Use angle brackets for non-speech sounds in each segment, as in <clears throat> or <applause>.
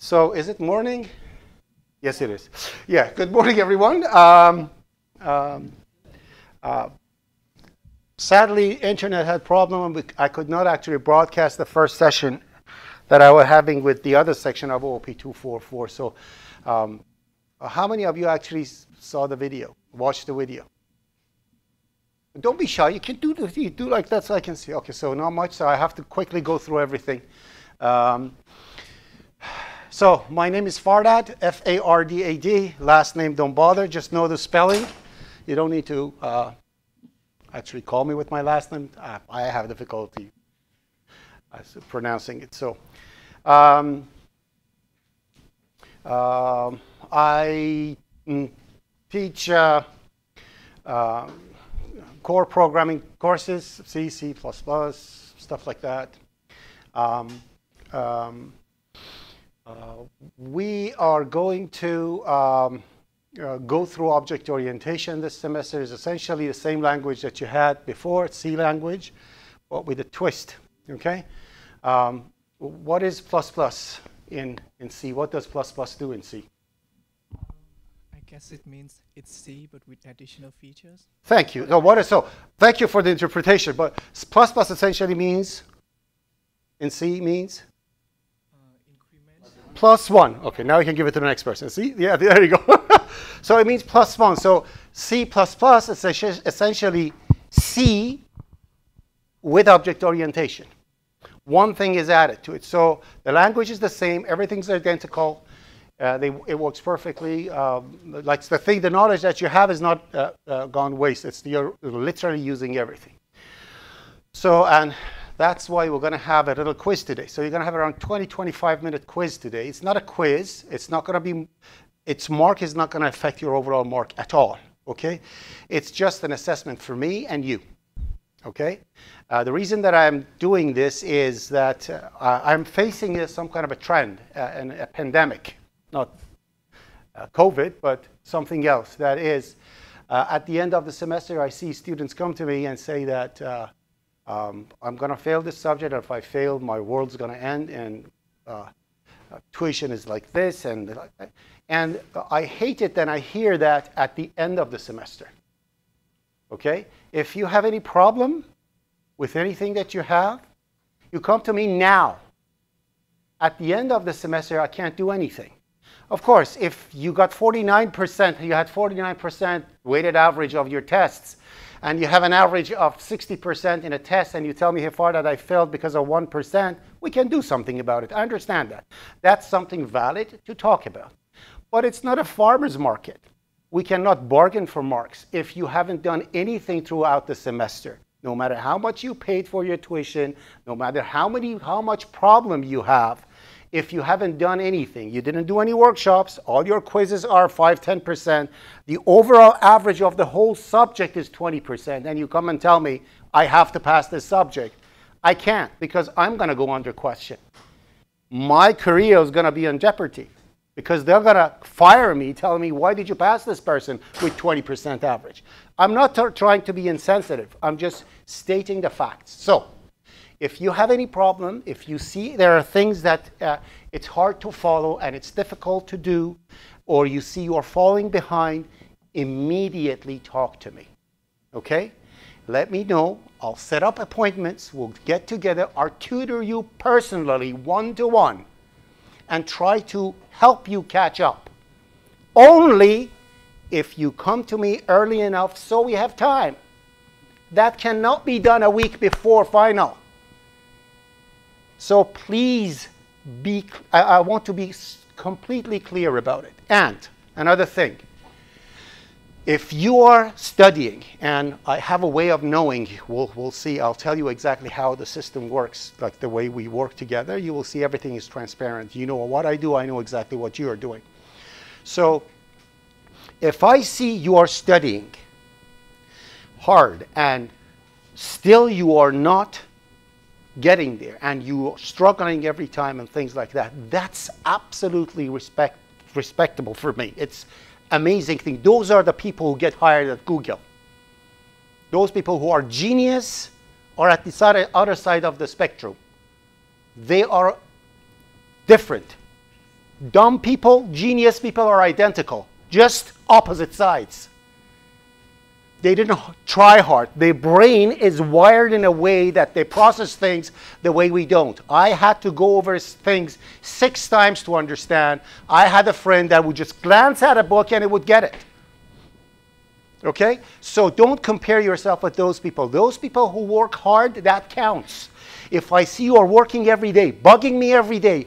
So is it morning? Yes, it is. Yeah, good morning, everyone. Um, um, uh, sadly, internet had problem. I could not actually broadcast the first session that I was having with the other section of OOP244. So um, how many of you actually saw the video, watched the video? Don't be shy. You can do you do like that so I can see. Okay, so not much. So I have to quickly go through everything. So my name is Fardad, F-A-R-D-A-D. Last name, don't bother. Just know the spelling. You don't need to uh, actually call me with my last name. Uh, I have difficulty uh, pronouncing it. So um, um I mm, teach uh, uh, core programming courses, C, C++, stuff like that. Um, um, uh, we are going to um, uh, go through object orientation this semester. is essentially the same language that you had before, C language, but with a twist, okay? Um, what is plus plus in, in C? What does plus plus do in C? I guess it means it's C, but with additional features. Thank you. So what is so? Thank you for the interpretation. But plus plus essentially means in C means plus 1. Okay, now we can give it to the next person. See? Yeah, <laughs> there you go. <laughs> so it means plus 1. So C++ plus is essentially C with object orientation. One thing is added to it. So the language is the same. Everything's identical. Uh, they, it works perfectly. Um, like the thing, the knowledge that you have is not uh, uh, gone waste. It's you're literally using everything. So, and that's why we're going to have a little quiz today. So you're going to have around 20, 25 minute quiz today. It's not a quiz. It's not going to be, its mark is not going to affect your overall mark at all. Okay? It's just an assessment for me and you. Okay? Uh, the reason that I'm doing this is that uh, I'm facing some kind of a trend, uh, and a pandemic, not uh, COVID, but something else. That is, uh, at the end of the semester, I see students come to me and say that uh, um, I'm going to fail this subject. If I fail, my world's going to end, and uh, uh, tuition is like this, and and I hate it. Then I hear that at the end of the semester. Okay, if you have any problem with anything that you have, you come to me now. At the end of the semester, I can't do anything. Of course, if you got 49%, you had 49% weighted average of your tests, and you have an average of 60% in a test and you tell me, how far that I failed because of 1%, we can do something about it. I understand that. That's something valid to talk about. But it's not a farmer's market. We cannot bargain for marks if you haven't done anything throughout the semester. No matter how much you paid for your tuition, no matter how, many, how much problem you have, if you haven't done anything, you didn't do any workshops, all your quizzes are 5, 10%, the overall average of the whole subject is 20%, and you come and tell me, I have to pass this subject. I can't because I'm going to go under question. My career is going to be in jeopardy because they're going to fire me telling me, why did you pass this person with 20% average? I'm not trying to be insensitive. I'm just stating the facts. So if you have any problem, if you see there are things that uh, it's hard to follow and it's difficult to do, or you see you're falling behind, immediately talk to me. Okay? Let me know. I'll set up appointments. We'll get together. I'll tutor you personally, one to one, and try to help you catch up. Only if you come to me early enough so we have time. That cannot be done a week before final. So please be, I, I want to be completely clear about it. And another thing, if you are studying, and I have a way of knowing, we'll, we'll see, I'll tell you exactly how the system works, like the way we work together, you will see everything is transparent. You know what I do, I know exactly what you are doing. So if I see you are studying hard and still you are not getting there and you struggling every time and things like that, that's absolutely respect, respectable for me. It's amazing thing. Those are the people who get hired at Google. Those people who are genius are at the other side of the spectrum. They are different. Dumb people, genius people are identical, just opposite sides. They didn't try hard. Their brain is wired in a way that they process things the way we don't. I had to go over things six times to understand. I had a friend that would just glance at a book and it would get it. Okay? So don't compare yourself with those people. Those people who work hard, that counts. If I see you are working every day, bugging me every day,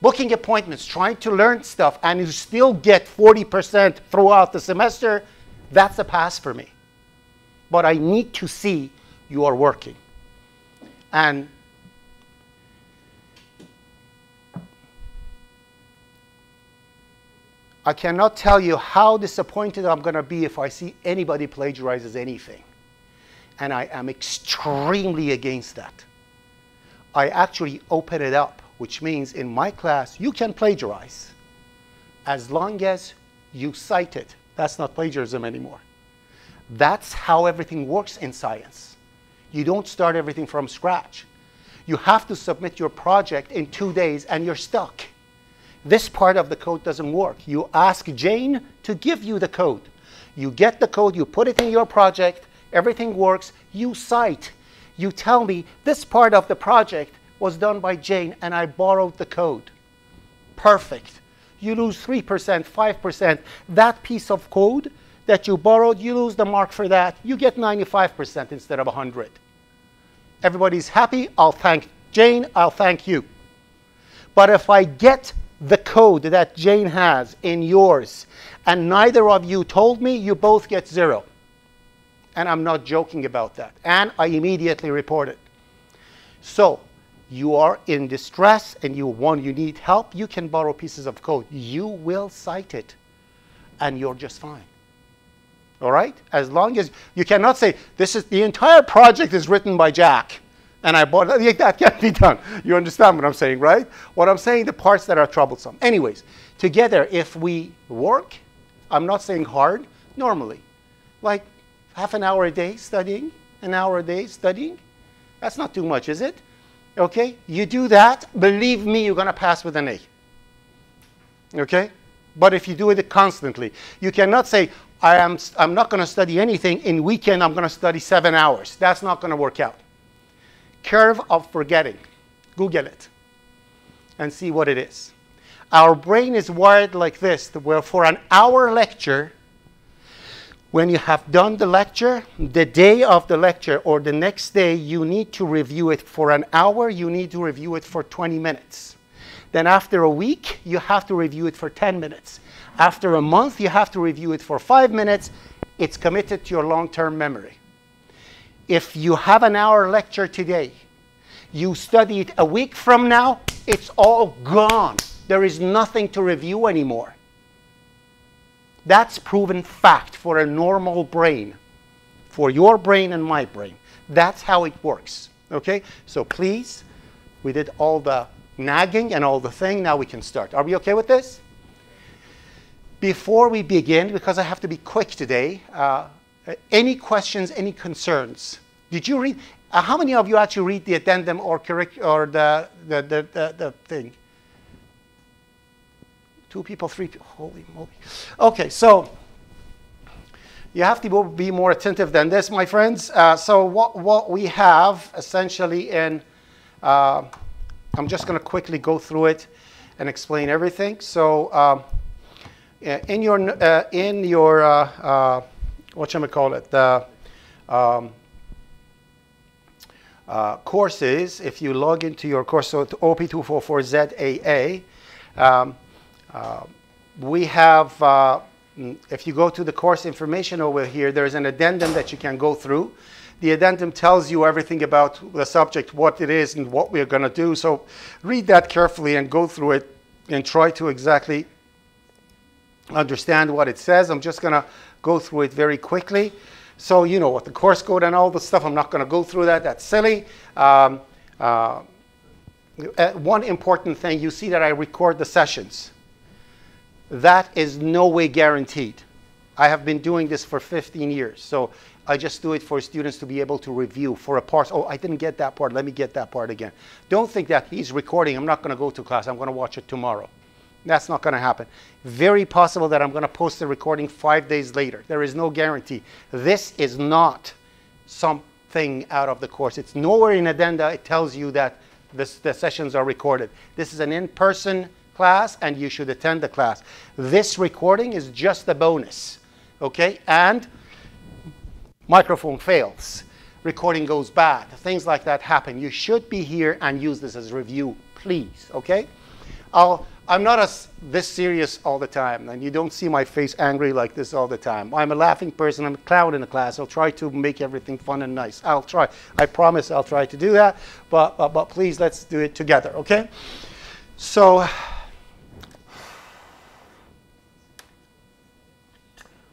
booking appointments, trying to learn stuff, and you still get 40% throughout the semester, that's a pass for me but I need to see you are working. And I cannot tell you how disappointed I'm going to be if I see anybody plagiarizes anything. And I am extremely against that. I actually open it up, which means in my class, you can plagiarize as long as you cite it. That's not plagiarism anymore. That's how everything works in science. You don't start everything from scratch. You have to submit your project in two days and you're stuck. This part of the code doesn't work. You ask Jane to give you the code. You get the code, you put it in your project, everything works, you cite. You tell me this part of the project was done by Jane and I borrowed the code. Perfect. You lose 3%, 5%. That piece of code that you borrowed, you lose the mark for that. You get 95% instead of 100. Everybody's happy. I'll thank Jane. I'll thank you. But if I get the code that Jane has in yours and neither of you told me, you both get zero. And I'm not joking about that. And I immediately report it. So you are in distress and you want you need help, you can borrow pieces of code. You will cite it and you're just fine. All right? As long as you cannot say, this is the entire project is written by Jack. And I bought it. <laughs> That can't be done. You understand what I'm saying, right? What I'm saying, the parts that are troublesome. Anyways, together, if we work, I'm not saying hard, normally, like half an hour a day studying, an hour a day studying, that's not too much, is it? Okay? You do that, believe me, you're going to pass with an A. Okay? But if you do it constantly, you cannot say, I am, I'm not going to study anything. In weekend, I'm going to study seven hours. That's not going to work out. Curve of forgetting. Google it and see what it is. Our brain is wired like this, where for an hour lecture, when you have done the lecture, the day of the lecture or the next day, you need to review it for an hour, you need to review it for 20 minutes. Then after a week, you have to review it for 10 minutes. After a month, you have to review it for five minutes. It's committed to your long-term memory. If you have an hour lecture today, you study it a week from now, it's all gone. There is nothing to review anymore. That's proven fact for a normal brain, for your brain and my brain. That's how it works. Okay? So please, we did all the nagging and all the thing. Now we can start. Are we okay with this? Before we begin, because I have to be quick today, uh, any questions, any concerns? Did you read? Uh, how many of you actually read the addendum or, or the, the, the, the, the thing? Two people, three people, holy moly. Okay, so you have to be more attentive than this, my friends. Uh, so what, what we have essentially in, uh, I'm just going to quickly go through it and explain everything. So um, uh, in your uh, in your uh, uh, what shall we call it the um, uh, courses if you log into your course so op244zaa um, uh, we have mm, if you go to the course information over here there's an addendum that you can go through the addendum tells you everything about the subject what it is and what we're going to do so read that carefully and go through it and try to exactly understand what it says. I'm just going to go through it very quickly. So you know what the course code and all the stuff, I'm not going to go through that. That's silly. Um, uh, uh, one important thing, you see that I record the sessions. That is no way guaranteed. I have been doing this for 15 years. So I just do it for students to be able to review for a part. Oh, I didn't get that part. Let me get that part again. Don't think that he's recording. I'm not going to go to class. I'm going to watch it tomorrow. That's not going to happen. Very possible that I'm going to post the recording five days later. There is no guarantee. This is not something out of the course. It's nowhere in addenda it tells you that this, the sessions are recorded. This is an in-person class and you should attend the class. This recording is just a bonus, okay? And microphone fails, recording goes bad, things like that happen. You should be here and use this as review, please, okay? I'll, I'm not as this serious all the time, and you don't see my face angry like this all the time. I'm a laughing person. I'm a clown in the class. I'll try to make everything fun and nice. I'll try. I promise I'll try to do that. But, but, but please, let's do it together, okay? So, <sighs>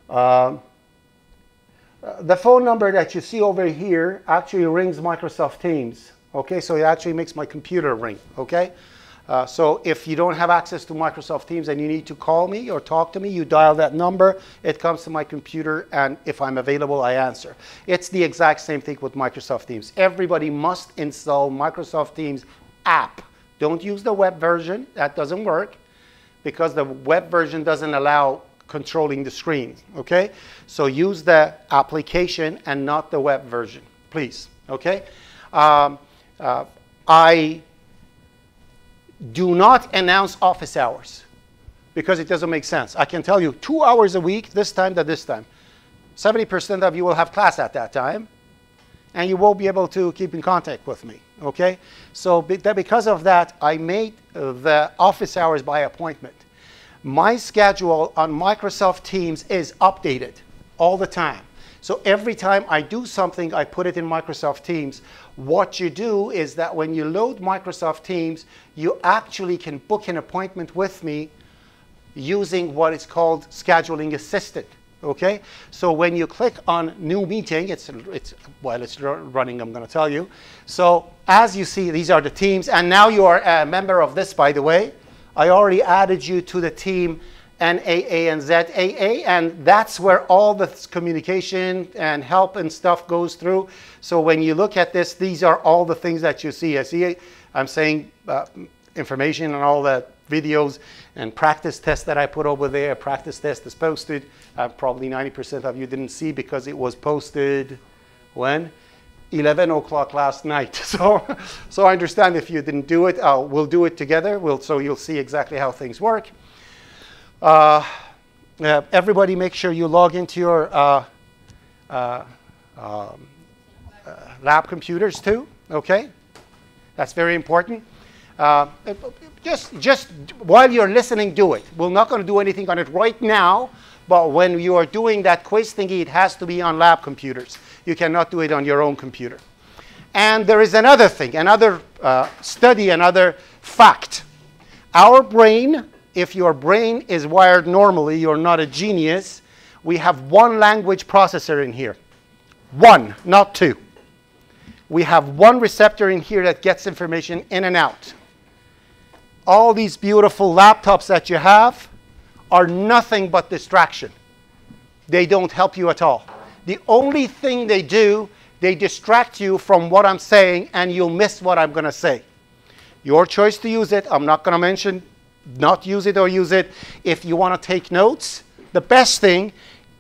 um, the phone number that you see over here actually rings Microsoft Teams. Okay, so it actually makes my computer ring. Okay. Uh, so if you don't have access to Microsoft Teams and you need to call me or talk to me, you dial that number, it comes to my computer, and if I'm available, I answer. It's the exact same thing with Microsoft Teams. Everybody must install Microsoft Teams app. Don't use the web version, that doesn't work, because the web version doesn't allow controlling the screen, okay? So use the application and not the web version, please, okay? Um, uh, I do not announce office hours because it doesn't make sense. I can tell you two hours a week, this time to this time. 70% of you will have class at that time, and you won't be able to keep in contact with me, okay? So because of that, I made the office hours by appointment. My schedule on Microsoft Teams is updated all the time. So every time I do something, I put it in Microsoft Teams. What you do is that when you load Microsoft Teams, you actually can book an appointment with me using what is called Scheduling Assistant. Okay, so when you click on New Meeting, it's it's while it's running, I'm going to tell you. So as you see, these are the teams, and now you are a member of this, by the way. I already added you to the team NAA and ZAA, and that's where all the communication and help and stuff goes through. So when you look at this, these are all the things that you see. I see, I'm saying uh, information and all the videos and practice tests that I put over there. Practice test is posted. Uh, probably 90% of you didn't see because it was posted when? 11 o'clock last night. <laughs> So, so I understand if you didn't do it, uh, we'll do it together. We'll, so you'll see exactly how things work. Uh, uh, everybody make sure you log into your uh, uh um, uh, lab computers too, okay? That's very important. Just, just while you're listening, do it. We're not going to do anything on it right now, but when you are doing that quiz thingy, it has to be on lab computers. You cannot do it on your own computer. And there is another thing, another uh, study, another fact. Our brain if your brain is wired normally, you're not a genius, we have one language processor in here. One, not two. We have one receptor in here that gets information in and out. All these beautiful laptops that you have are nothing but distraction. They don't help you at all. The only thing they do, they distract you from what I'm saying and you'll miss what I'm going to say. Your choice to use it. I'm not going to mention not use it or use it if you want to take notes. The best thing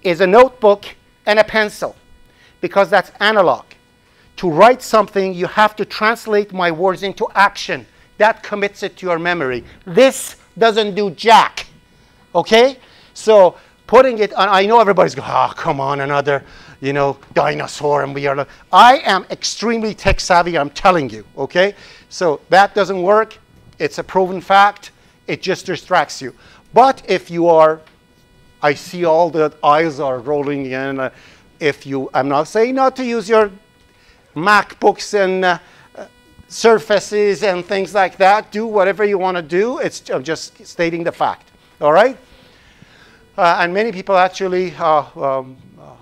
is a notebook and a pencil because that's analog. To write something, you have to translate my words into action. That commits it to your memory. This doesn't do jack. Okay? So putting it on, I know everybody's going, oh, come on, another, you know, dinosaur, and we are. I am extremely tech savvy, I'm telling you. Okay? So that doesn't work. It's a proven fact it just distracts you. But if you are, I see all the eyes are rolling in. Uh, if you, I'm not saying not to use your MacBooks and uh, surfaces and things like that. Do whatever you want to do. It's I'm just stating the fact. All right? Uh, and many people actually uh, um, uh,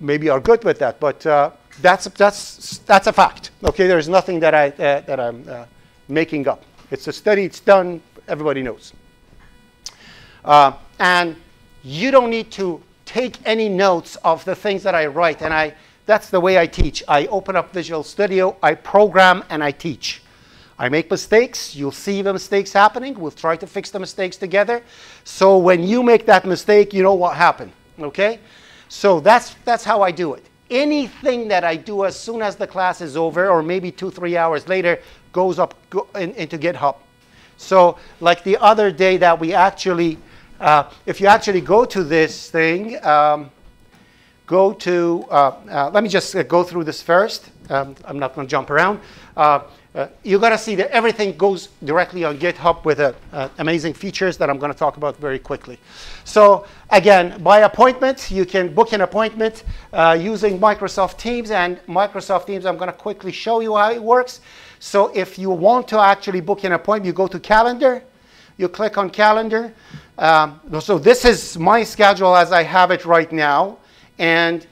maybe are good with that, but uh, that's, that's, that's a fact. Okay, there's nothing that, I, that I'm making up. It's a study, it's done, everybody knows. Uh, and you don't need to take any notes of the things that I write. And I, that's the way I teach. I open up Visual Studio, I program, and I teach. I make mistakes. You'll see the mistakes happening. We'll try to fix the mistakes together. So when you make that mistake, you know what happened. Okay? So that's, that's how I do it. Anything that I do as soon as the class is over, or maybe two, three hours later, goes up go in, into GitHub. So like the other day that we actually, uh, if you actually go to this thing, um, go to, uh, uh, let me just uh, go through this first. Um, I'm not going to jump around. Uh, you got to see that everything goes directly on GitHub with uh, uh, amazing features that I'm going to talk about very quickly. So again, by appointment, you can book an appointment uh, using Microsoft Teams. And Microsoft Teams, I'm going to quickly show you how it works. So if you want to actually book an appointment, you go to Calendar. You click on Calendar. Um, so this is my schedule as I have it right now. And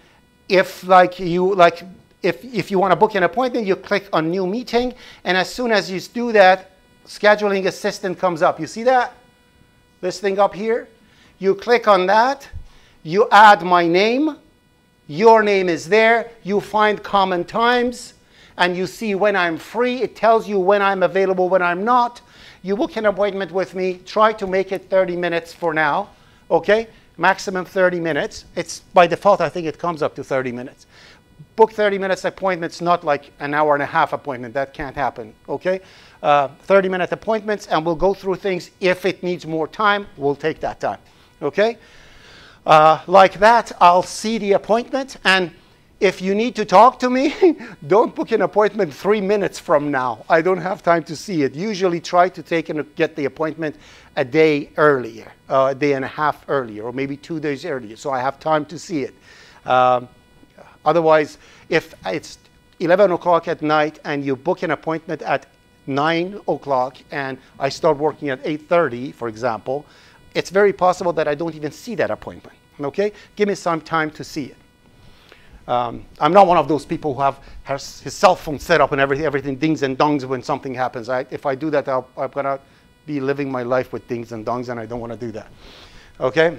if like you like if, if you want to book an appointment, you click on new meeting. And as soon as you do that, scheduling assistant comes up. You see that? This thing up here? You click on that. You add my name. Your name is there. You find common times. And you see when I'm free. It tells you when I'm available, when I'm not. You book an appointment with me. Try to make it 30 minutes for now. Okay? Maximum 30 minutes. It's by default, I think it comes up to 30 minutes book 30 minutes appointments, not like an hour and a half appointment. That can't happen, okay? Uh, 30 minute appointments, and we'll go through things. If it needs more time, we'll take that time, okay? Uh, like that, I'll see the appointment, and if you need to talk to me, <laughs> don't book an appointment three minutes from now. I don't have time to see it. Usually try to take and get the appointment a day earlier, uh, a day and a half earlier, or maybe two days earlier, so I have time to see it. Um, Otherwise, if it's 11 o'clock at night and you book an appointment at 9 o'clock and I start working at 8.30, for example, it's very possible that I don't even see that appointment. Okay? Give me some time to see it. Um, I'm not one of those people who have his, his cell phone set up and everything, everything dings and dongs when something happens. I, if I do that, i am going to be living my life with dings and dongs, and I don't want to do that. Okay?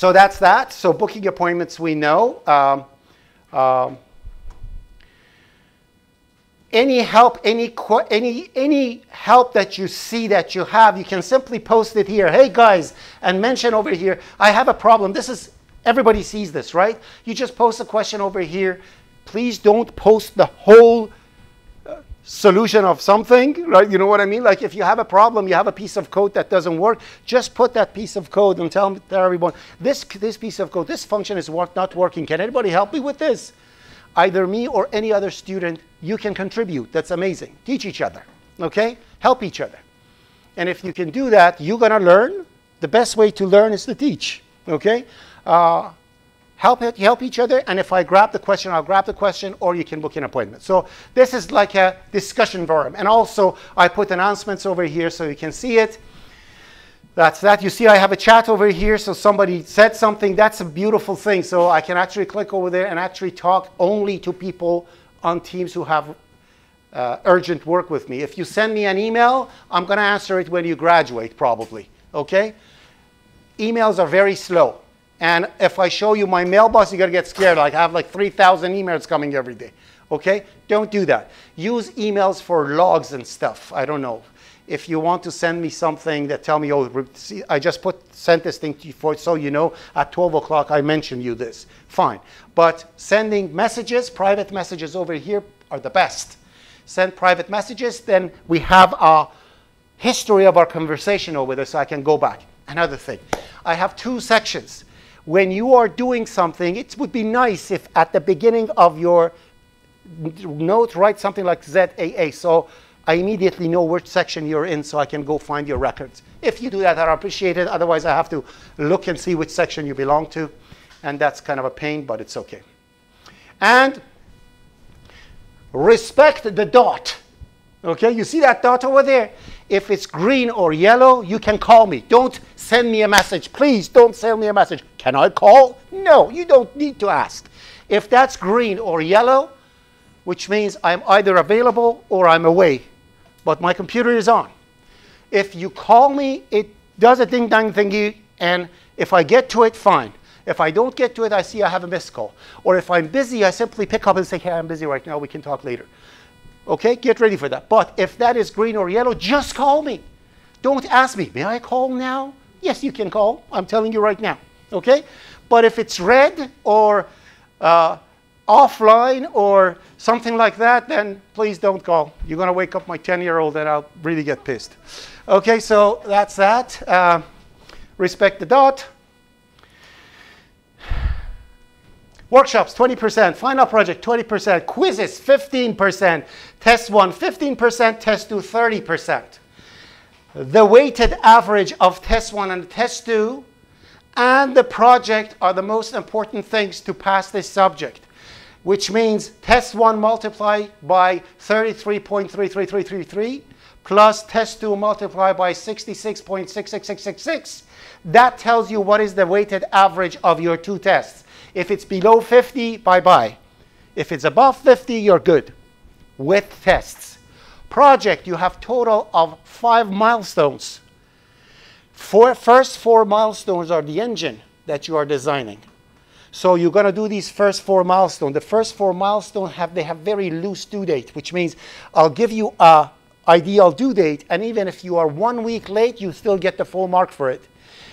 So that's that. So booking appointments, we know. Um, um, any help, any, any, any help that you see that you have, you can simply post it here. Hey guys, and mention over here, I have a problem. This is, everybody sees this, right? You just post a question over here. Please don't post the whole solution of something, right? You know what I mean? Like if you have a problem, you have a piece of code that doesn't work, just put that piece of code and tell, tell everyone, this, this piece of code, this function is work, not working. Can anybody help me with this? Either me or any other student, you can contribute. That's amazing. Teach each other, okay? Help each other. And if you can do that, you're to learn. The best way to learn is to teach, okay? Uh, help, it, help each other. And if I grab the question, I'll grab the question, or you can book an appointment. So this is like a discussion forum. And also, I put announcements over here so you can see it. That's that. You see, I have a chat over here. So somebody said something. That's a beautiful thing. So I can actually click over there and actually talk only to people on Teams who have uh, urgent work with me. If you send me an email, I'm going to answer it when you graduate, probably. Okay? Emails are very slow. And if I show you my mailbox, you're to get scared. Like I have like 3,000 emails coming every day. Okay? Don't do that. Use emails for logs and stuff. I don't know. If you want to send me something that tell me, oh, see, I just put sent this thing to you for so you know at 12 o'clock I mentioned you this. Fine. But sending messages, private messages over here are the best. Send private messages, then we have a history of our conversation over there so I can go back. Another thing, I have two sections when you are doing something, it would be nice if at the beginning of your note write something like ZAA. So I immediately know which section you're in so I can go find your records. If you do that, I appreciate it. Otherwise, I have to look and see which section you belong to. And that's kind of a pain, but it's okay. And respect the dot. Okay, you see that dot over there? If it's green or yellow, you can call me. Don't send me a message. Please don't send me a message. Can I call? No, you don't need to ask. If that's green or yellow, which means I'm either available or I'm away, but my computer is on. If you call me, it does a ding dang thingy, and if I get to it, fine. If I don't get to it, I see I have a missed call. Or if I'm busy, I simply pick up and say, hey, I'm busy right now, we can talk later. Okay, get ready for that. But if that is green or yellow, just call me. Don't ask me, may I call now? Yes, you can call. I'm telling you right now. Okay? But if it's red or uh, offline or something like that, then please don't call. You're going to wake up my 10 year old and I'll really get pissed. Okay, so that's that. Uh, respect the dot. Workshops, 20%. Final project, 20%. Quizzes, 15%. Test 1, 15%. Test 2, 30%. The weighted average of test 1 and test 2 and the project are the most important things to pass this subject, which means test 1 multiplied by 33.33333 plus test 2 multiplied by 66.66666. That tells you what is the weighted average of your two tests. If it's below 50, bye-bye. If it's above 50, you're good with tests. Project, you have total of five milestones. Four, first four milestones are the engine that you are designing. So you're going to do these first four milestones. The first four milestones have they have very loose due date, which means I'll give you a ideal due date, and even if you are one week late, you still get the full mark for it.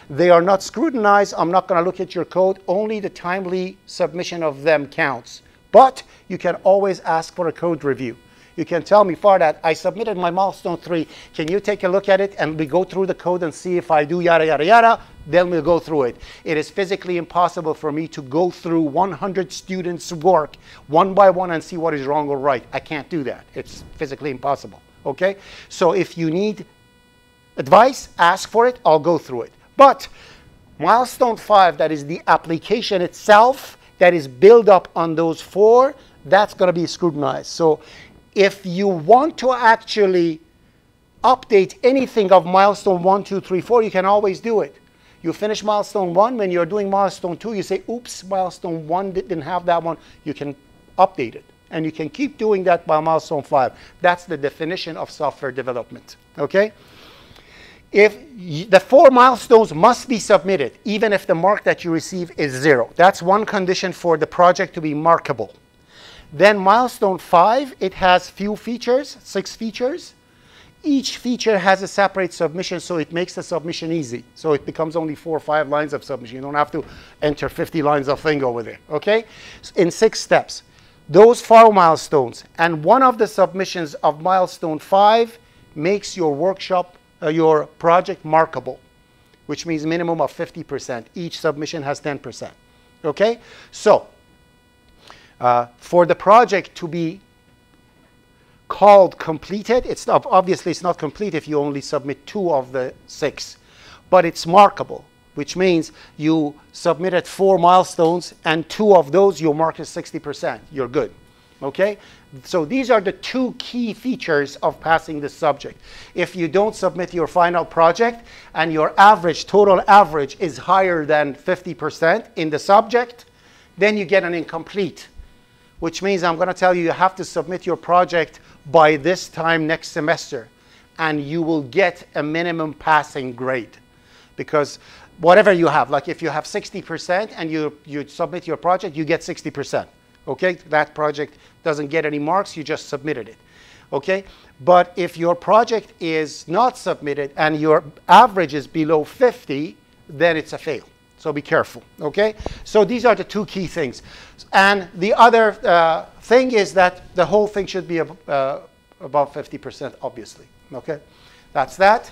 They are not scrutinized. I'm not going to look at your code. Only the timely submission of them counts. But you can always ask for a code review. You can tell me, for that, I submitted my milestone three. Can you take a look at it and we go through the code and see if I do yada, yada, yada? Then we'll go through it. It is physically impossible for me to go through 100 students' work one by one and see what is wrong or right. I can't do that. It's physically impossible. Okay? So if you need advice, ask for it. I'll go through it. But milestone five, that is the application itself, that is built up on those four, that's going to be scrutinized. So if you want to actually update anything of milestone one, two, three, four, you can always do it. You finish milestone one, when you're doing milestone two, you say, oops, milestone one didn't have that one. You can update it. And you can keep doing that by milestone five. That's the definition of software development. Okay? If the four milestones must be submitted, even if the mark that you receive is zero. That's one condition for the project to be markable. Then milestone five, it has few features, six features. Each feature has a separate submission, so it makes the submission easy. So it becomes only four or five lines of submission. You don't have to enter 50 lines of thing over there, okay? In six steps. Those four milestones, and one of the submissions of milestone five makes your workshop, uh, your project markable, which means minimum of 50%. Each submission has 10%, okay? So uh, for the project to be called completed, it's not, obviously it's not complete if you only submit two of the six, but it's markable, which means you submitted four milestones and two of those you mark as 60%. You're good. Okay? So these are the two key features of passing the subject. If you don't submit your final project and your average, total average is higher than 50% in the subject, then you get an incomplete which means I'm going to tell you you have to submit your project by this time next semester and you will get a minimum passing grade because whatever you have, like if you have 60% and you, you submit your project, you get 60%. Okay, that project doesn't get any marks, you just submitted it. Okay, but if your project is not submitted and your average is below 50, then it's a fail. So be careful, okay? So these are the two key things. And the other uh, thing is that the whole thing should be ab uh, above 50%, obviously, okay? That's that.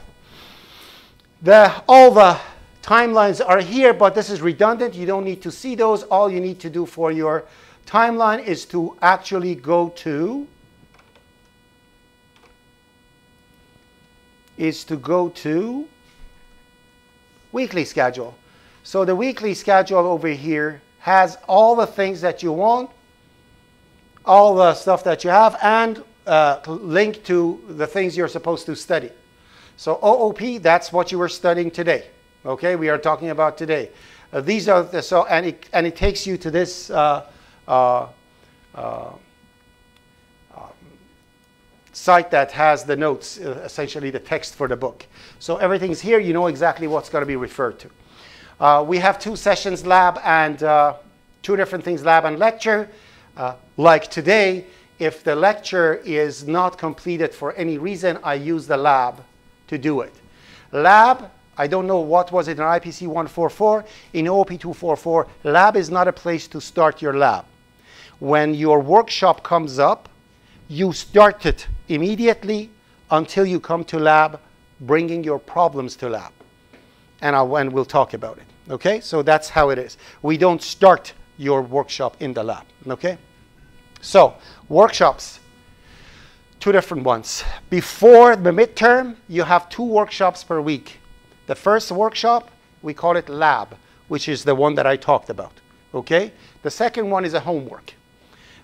The, all the timelines are here, but this is redundant. You don't need to see those. All you need to do for your timeline is to actually go to is to go to weekly schedule. So the weekly schedule over here has all the things that you want, all the stuff that you have, and uh, link to the things you're supposed to study. So OOP, that's what you were studying today. Okay, we are talking about today. Uh, these are the, so, and it, and it takes you to this uh, uh, uh um, site that has the notes, uh, essentially the text for the book. So everything's here. You know exactly what's going to be referred to. Uh, we have two sessions, lab and uh, two different things, lab and lecture. Uh, like today, if the lecture is not completed for any reason, I use the lab to do it. Lab, I don't know what was it in IPC 144. In OP 244, lab is not a place to start your lab. When your workshop comes up, you start it immediately until you come to lab, bringing your problems to lab. And, I'll, and we'll talk about it. Okay? So that's how it is. We don't start your workshop in the lab. Okay? So, workshops, two different ones. Before the midterm, you have two workshops per week. The first workshop, we call it lab, which is the one that I talked about. Okay? The second one is a homework.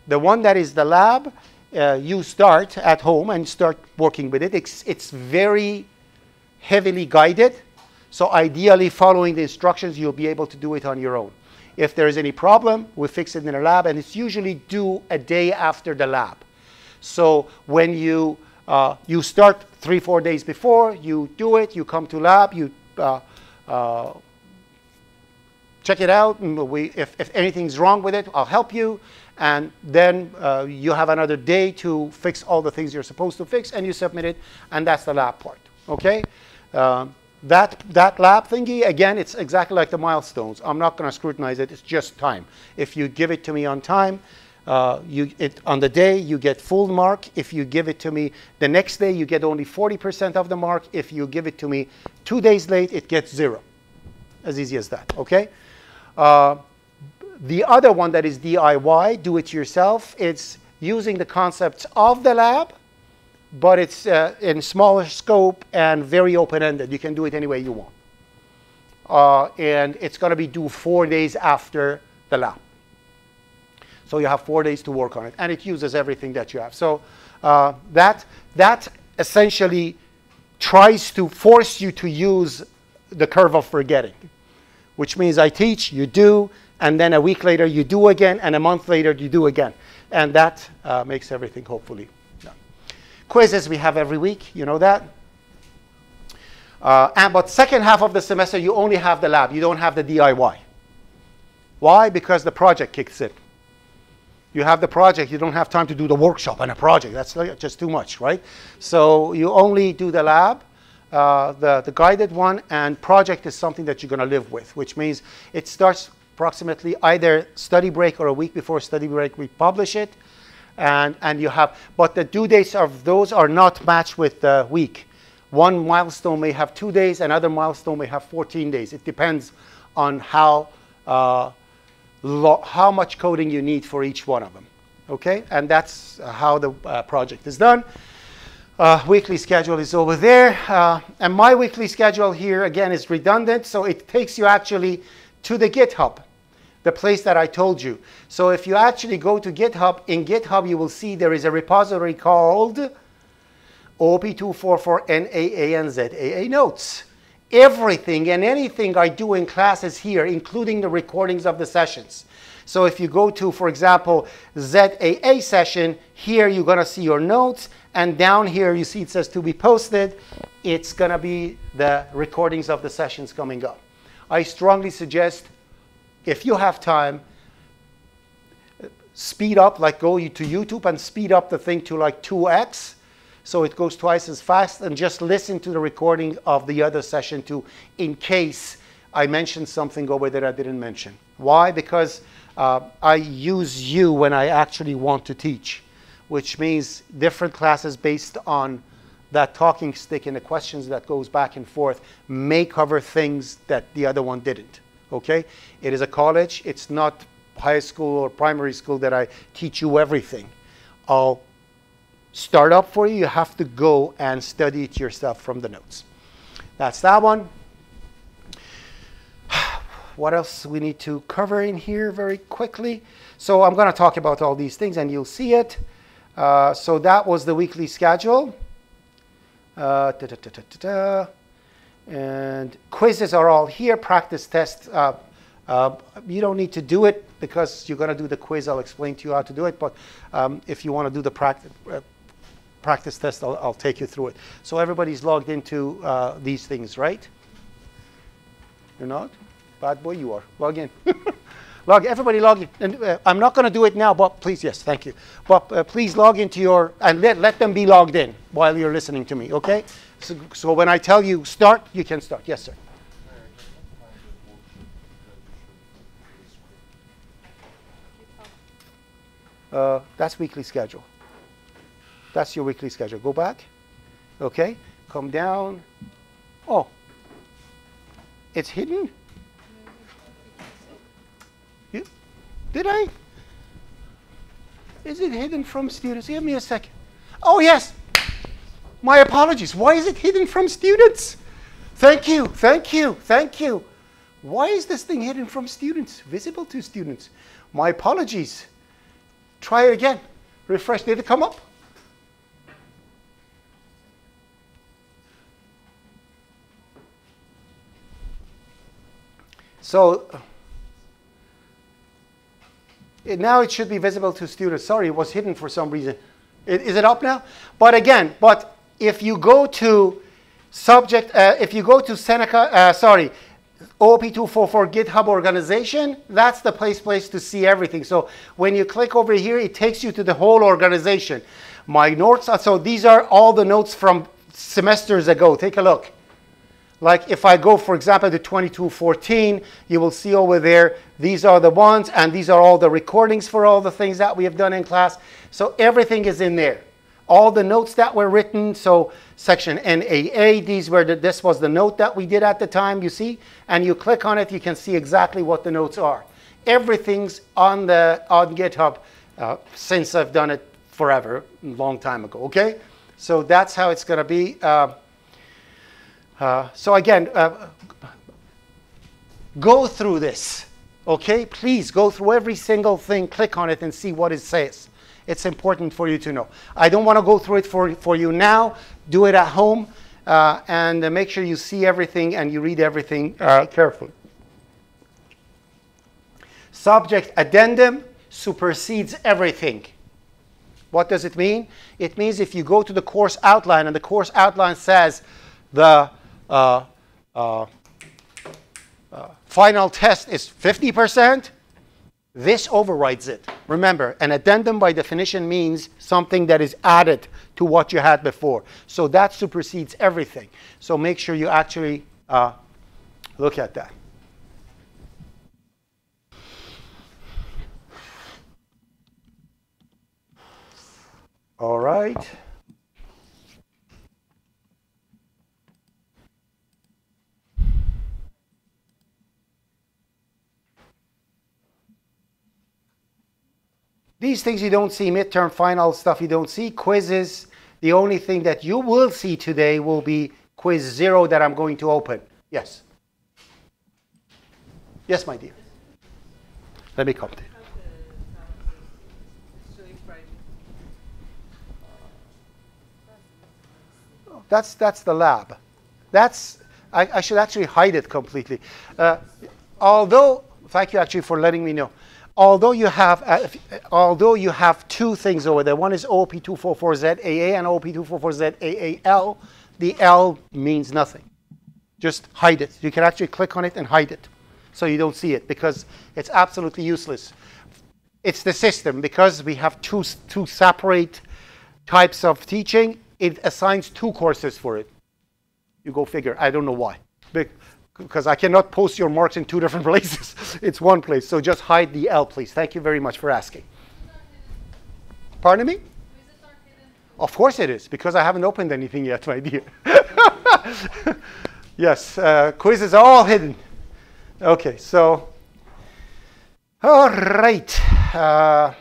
The one that is the lab, uh, you start at home and start working with it. It's, it's very heavily guided. So ideally, following the instructions, you'll be able to do it on your own. If there is any problem, we fix it in the lab, and it's usually due a day after the lab. So when you uh, you start three four days before, you do it, you come to lab, you uh, uh, check it out. And we, if, if anything's wrong with it, I'll help you. And then uh, you have another day to fix all the things you're supposed to fix, and you submit it, and that's the lab part. Okay. Um, that, that lab thingy, again, it's exactly like the milestones. I'm not going to scrutinize it. It's just time. If you give it to me on time, uh, you, it, on the day, you get full mark. If you give it to me the next day, you get only 40% of the mark. If you give it to me two days late, it gets zero. As easy as that, okay? Uh, the other one that is DIY, do it yourself, it's using the concepts of the lab but it's uh, in smaller scope and very open-ended. You can do it any way you want. Uh, and it's going to be due four days after the lab. So you have four days to work on it, and it uses everything that you have. So uh, that, that essentially tries to force you to use the curve of forgetting, which means I teach, you do, and then a week later you do again, and a month later you do again. And that uh, makes everything hopefully quizzes we have every week, you know that. Uh, and but second half of the semester, you only have the lab. You don't have the DIY. Why? Because the project kicks in. You have the project. You don't have time to do the workshop and a project. That's just too much, right? So you only do the lab, uh, the, the guided one, and project is something that you're going to live with, which means it starts approximately either study break or a week before study break, we publish it and, and you have, but the due dates of those are not matched with the week. One milestone may have two days, another milestone may have 14 days. It depends on how, uh, how much coding you need for each one of them. Okay, and that's how the uh, project is done. Uh, weekly schedule is over there. Uh, and my weekly schedule here, again, is redundant. So it takes you actually to the GitHub the place that I told you. So if you actually go to GitHub, in GitHub you will see there is a repository called OP244NAANZAA notes. Everything and anything I do in class is here, including the recordings of the sessions. So if you go to, for example, ZAA session, here you're going to see your notes, and down here you see it says to be posted. It's going to be the recordings of the sessions coming up. I strongly suggest if you have time, speed up, like go to YouTube and speed up the thing to like 2x so it goes twice as fast and just listen to the recording of the other session too in case I mentioned something over there that I didn't mention. Why? Because uh, I use you when I actually want to teach, which means different classes based on that talking stick and the questions that goes back and forth may cover things that the other one didn't okay? It is a college. It's not high school or primary school that I teach you everything. I'll start up for you. You have to go and study it yourself from the notes. That's that one. <sighs> What else we need to cover in here very quickly? So I'm going to talk about all these things and you'll see it. Uh, so that was the weekly schedule. Uh, da, da, da, and quizzes are all here, practice tests. Uh, uh, you don't need to do it because you're going to do the quiz. I'll explain to you how to do it. But um, if you want to do the practice, uh, practice test, I'll, I'll, take you through it. So everybody's logged into uh, these things, right? You're not? Bad boy, you are. Log in. <laughs> Log, everybody log in. And, uh, I'm not going to do it now, but please, yes, thank you. But uh, please log into your, and let, let them be logged in while you're listening to me, okay? So, so when I tell you start, you can start. Yes, sir. Uh, that's weekly schedule. That's your weekly schedule. Go back. Okay. Come down. Oh, it's hidden? You, did I? Is it hidden from students? Give me a second. Oh, yes. My apologies. Why is it hidden from students? Thank you, thank you, thank you. Why is this thing hidden from students, visible to students? My apologies. Try it again. Refresh. Did it come up? So it, now it should be visible to students. Sorry, it was hidden for some reason. It, is it up now? But again, but if you go to subject, uh, if you go to Seneca, uh, sorry, OOP244 GitHub organization, that's the place place to see everything. So when you click over here, it takes you to the whole organization. My notes, so these are all the notes from semesters ago. Take a look. Like if I go, for example, to 2214, you will see over there, these are the ones, and these are all the recordings for all the things that we have done in class. So everything is in there. All the notes that were written, so section NAA, these were the, this was the note that we did at the time, you see? And you click on it, you can see exactly what the notes are. Everything's on, the, on GitHub uh, since I've done it forever, long time ago, okay? So that's how it's gonna be. Uh, uh, so again, uh, go through this, okay? Please go through every single thing, click on it and see what it says. It's important for you to know. I don't want to go through it for, for you now. Do it at home uh, and uh, make sure you see everything and you read everything uh, carefully. Subject addendum supersedes everything. What does it mean? It means if you go to the course outline and the course outline says the uh, uh, uh, final test is 50%, this overrides it. Remember, an addendum by definition means something that is added to what you had before. So that supersedes everything. So make sure you actually uh, look at that. All right. These things you don't see, midterm, final stuff you don't see, quizzes. The only thing that you will see today will be quiz zero that I'm going to open. Yes. Yes, my dear. Let me come to That's, that's the lab. That's, I, I should actually hide it completely. Uh, although, thank you actually for letting me know although you have uh, although you have two things over there, one is OP244ZAA and OP244ZAAL, the L means nothing. Just hide it. You can actually click on it and hide it so you don't see it because it's absolutely useless. It's the system because we have two, two separate types of teaching, it assigns two courses for it. You go figure. I don't know why because I cannot post your marks in two different <laughs> places. it's one place. So just hide the L, please. Thank you very much for asking. Pardon me? Of course it is, because I haven't opened anything yet, my dear. <laughs> yes, uh, quizzes are all hidden. Okay, so, all right. Uh,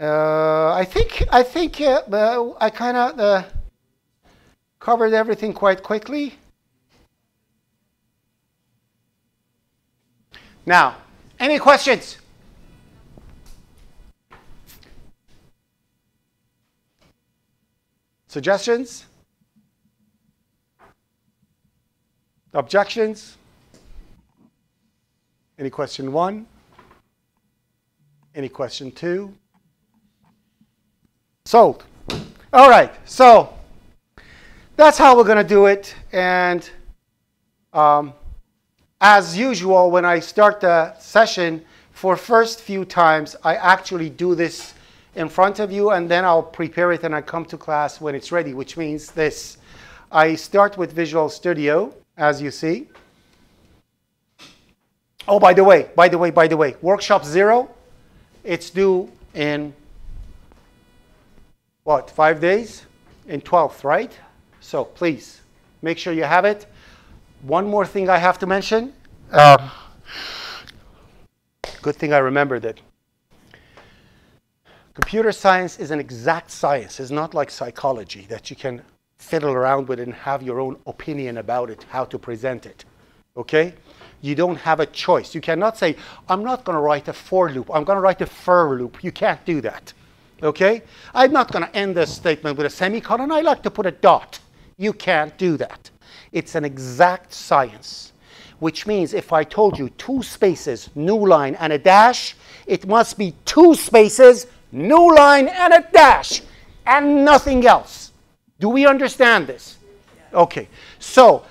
uh, I think I think uh, I kind of uh, covered everything quite quickly. Now, any questions? Suggestions? Objections? Any question one? Any question two? Sold. All right, so that's how we're going to do it. And um, as usual, when I start the session, for first few times, I actually do this in front of you, and then I'll prepare it and I come to class when it's ready, which means this. I start with Visual Studio, as you see. Oh, by the way, by the way, by the way, workshop zero, it's due in what, five days? In 12th, right? So please, make sure you have it. One more thing I have to mention. Uh, good thing I remembered it. Computer science is an exact science. It's not like psychology that you can fiddle around with and have your own opinion about it, how to present it. Okay? You don't have a choice. You cannot say, I'm not going to write a for loop. I'm going to write a for loop. You can't do that. Okay? I'm not going to end this statement with a semicolon. I like to put a dot. You can't do that. It's an exact science, which means if I told you two spaces, new line, and a dash, it must be two spaces, new line, and a dash, and nothing else. Do we understand this? Okay. So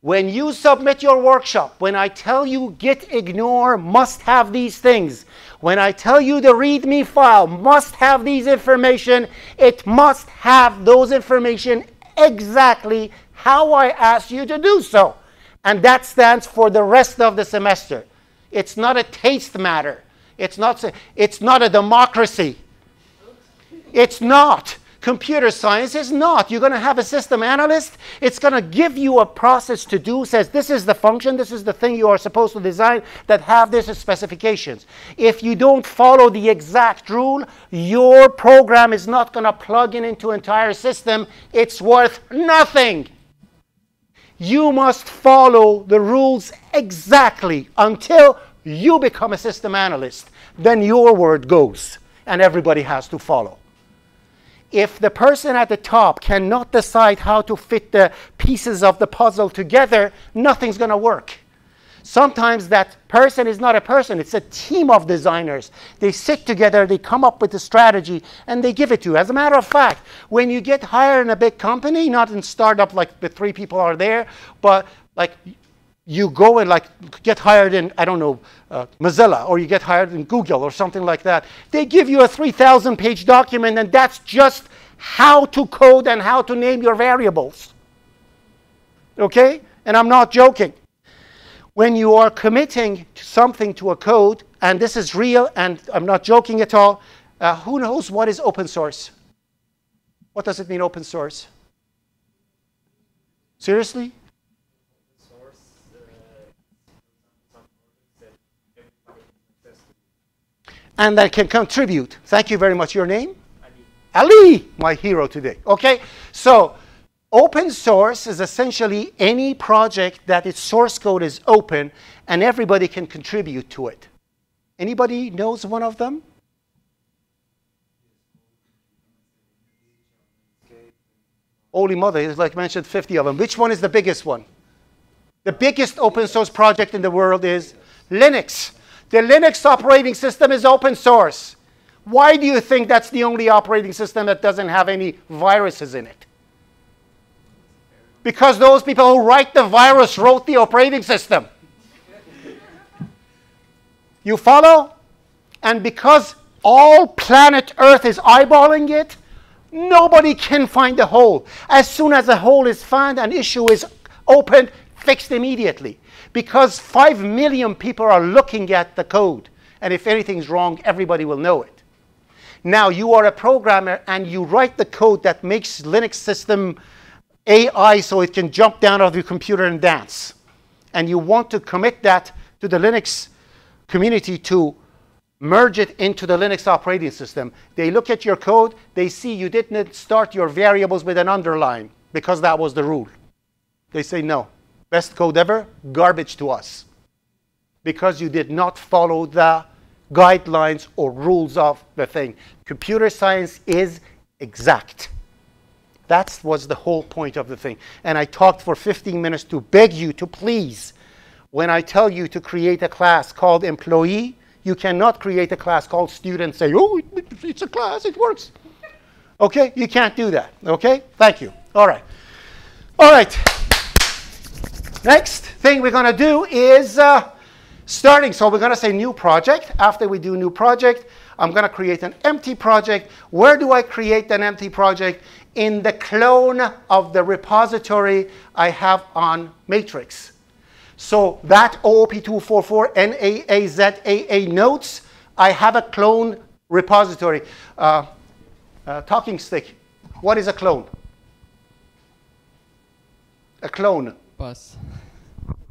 when you submit your workshop, when I tell you git ignore must have these things, when I tell you the README file must have these information, it must have those information exactly how I asked you to do so. And that stands for the rest of the semester. It's not a taste matter. It's not, it's not a democracy. It's not. Computer science is not. You're going to have a system analyst. It's going to give you a process to do, says this is the function, this is the thing you are supposed to design that have these specifications. If you don't follow the exact rule, your program is not going to plug in into entire system. It's worth nothing. You must follow the rules exactly until you become a system analyst. Then your word goes, and everybody has to follow if the person at the top cannot decide how to fit the pieces of the puzzle together, nothing's going to work. Sometimes that person is not a person, it's a team of designers. They sit together, they come up with a strategy, and they give it to you. As a matter of fact, when you get hired in a big company, not in startup like the three people are there, but like you go and like get hired in i don't know uh, mozilla or you get hired in google or something like that they give you a 3000 page document and that's just how to code and how to name your variables okay and i'm not joking when you are committing something to a code and this is real and i'm not joking at all uh, who knows what is open source what does it mean open source seriously and that can contribute. Thank you very much. Your name? Ali. Ali, my hero today. Okay, so open source is essentially any project that its source code is open and everybody can contribute to it. Anybody knows one of them? Holy Mother, it's like mentioned 50 of them. Which one is the biggest one? The biggest open source project in the world is Linux. The Linux operating system is open source. Why do you think that's the only operating system that doesn't have any viruses in it? Because those people who write the virus wrote the operating system. You follow? And because all planet Earth is eyeballing it, nobody can find the hole. As soon as a hole is found, an issue is opened, fixed immediately because 5 million people are looking at the code. And if anything's wrong, everybody will know it. Now, you are a programmer and you write the code that makes Linux system AI so it can jump down out of your computer and dance. And you want to commit that to the Linux community to merge it into the Linux operating system. They look at your code, they see you didn't start your variables with an underline because that was the rule. They say no. Best code ever, garbage to us. Because you did not follow the guidelines or rules of the thing. Computer science is exact. That was the whole point of the thing. And I talked for 15 minutes to beg you to please, when I tell you to create a class called employee, you cannot create a class called student say, oh, it's a class, it works. Okay? You can't do that. Okay? Thank you. All right. All right. Next thing we're going to do is uh, starting. So we're going to say new project. After we do new project, I'm going to create an empty project. Where do I create an empty project? In the clone of the repository I have on Matrix. So that OOP244 NAAZAA notes, I have a clone repository. Uh, uh, talking stick, what is a clone? A clone. Bus.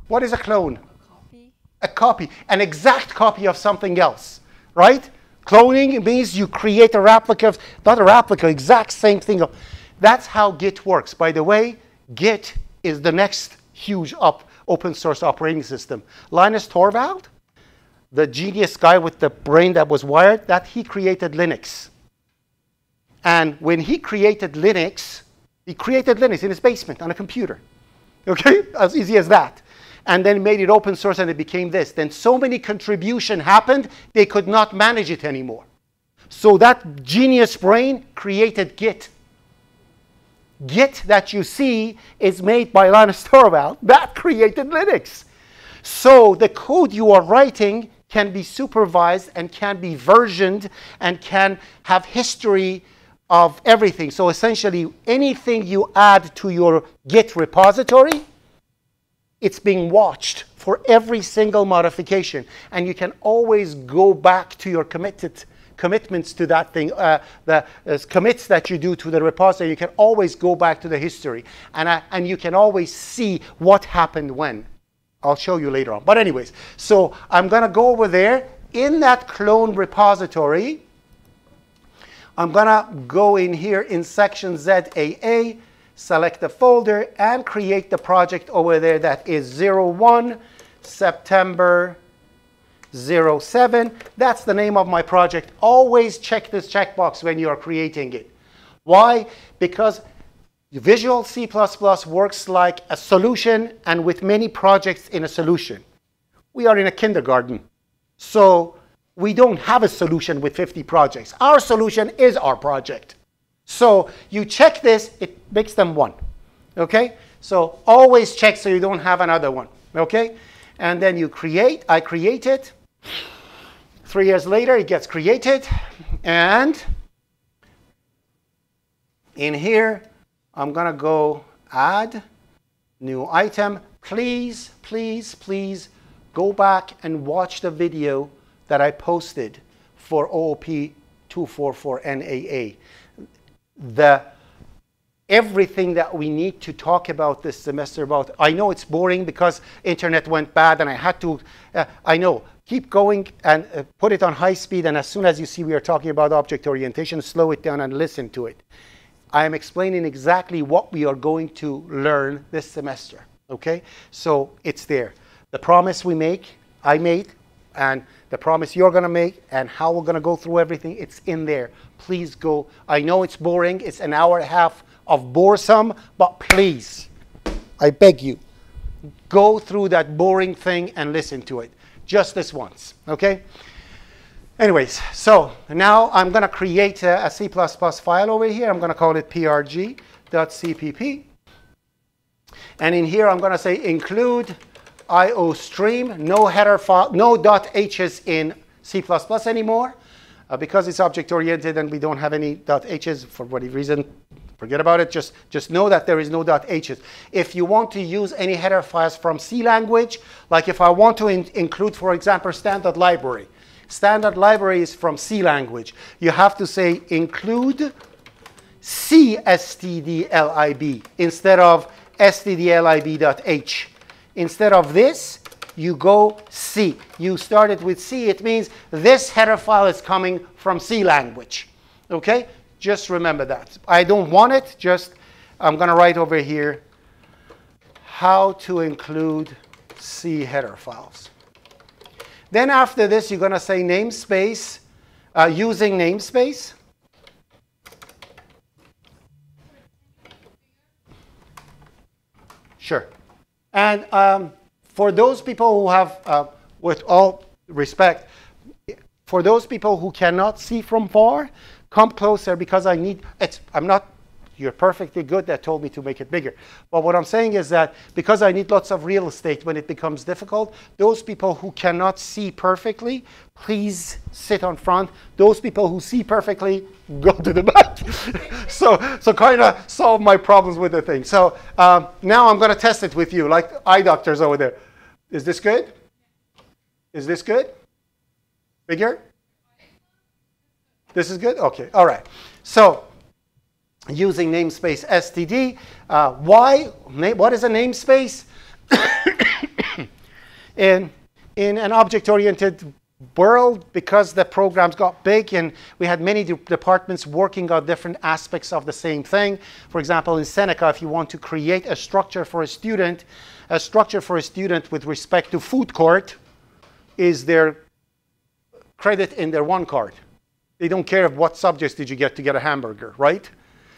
What is a clone? A Copy. A copy, an exact copy of something else, right? Cloning means you create a replica, of, not a replica, exact same thing. Of, that's how Git works. By the way, Git is the next huge up, open source operating system. Linus Torvald, the genius guy with the brain that was wired, that he created Linux. And when he created Linux, he created Linux in his basement on a computer. <laughs> Okay? As easy as that. And then made it open source and it became this. Then so many contribution happened, they could not manage it anymore. So that genius brain created Git. Git that you see is made by Linus Torvald. That created Linux. So the code you are writing can be supervised and can be versioned and can have history of everything. So essentially, anything you add to your Git repository, it's being watched for every single modification. And you can always go back to your committed commitments to that thing, uh, the uh, commits that you do to the repository, you can always go back to the history. And, and you can always see what happened when. I'll show you later on. But anyways, so I'm going to go over there. In that clone repository, I'm going to go in here in section ZAA, select the folder, and create the project over there that is 01 September 07. That's the name of my project. Always check this checkbox when you are creating it. Why? Because Visual C++ works like a solution and with many projects in a solution. We are in a kindergarten. So we don't have a solution with 50 projects. Our solution is our project. So you check this, it makes them one. Okay? So always check so you don't have another one. Okay? And then you create, I create it. Three years later, it gets created. And in here, I'm going to go add new item. Please, please, please go back and watch the video that I posted for OOP 244 NAA. The everything that we need to talk about this semester about. I know it's boring because internet went bad and I had to, uh, I know, keep going and uh, put it on high speed and as soon as you see we are talking about object orientation, slow it down and listen to it. I am explaining exactly what we are going to learn this semester, okay? So it's there. The promise we make, I made, and the promise you're going to make and how we're going to go through everything, it's in there. Please go. I know it's boring. It's an hour and a half of boresome, but please, I beg you, go through that boring thing and listen to it. Just this once, okay? Anyways, so now I'm going to create a, a C++ file over here. I'm going to call it prg.cpp. And in here, I'm going to say include iostream, no header file, no .h's in C++ anymore. Uh, because it's object-oriented and we don't have any .h's for whatever reason, forget about it. Just, just know that there is no .h's. If you want to use any header files from C language, like if I want to in include, for example, standard library. Standard library is from C language. You have to say include cstdlib instead of stdlib.h. Instead of this, you go C. You started with C. It means this header file is coming from C language. Okay? Just remember that. I don't want it. Just, I'm going to write over here how to include C header files. Then after this, you're going to say namespace, uh, using namespace. Sure. And um, for those people who have, uh, with all respect, for those people who cannot see from far, come closer because I need, it's, I'm not, You're perfectly good that told me to make it bigger. But what I'm saying is that because I need lots of real estate when it becomes difficult, those people who cannot see perfectly, please sit on front. Those people who see perfectly, go to the back. <laughs> so, so kind of solve my problems with the thing. So um, now I'm going to test it with you, like eye doctors over there. Is this good? Is this good? Bigger? This is good? Okay, all right. So using namespace std, uh, why? What is a namespace? <coughs> in, in an object-oriented world, because the programs got big and we had many de departments working on different aspects of the same thing. For example, in Seneca, if you want to create a structure for a student, a structure for a student with respect to food court is their credit in their one card. They don't care what subjects did you get to get a hamburger, right?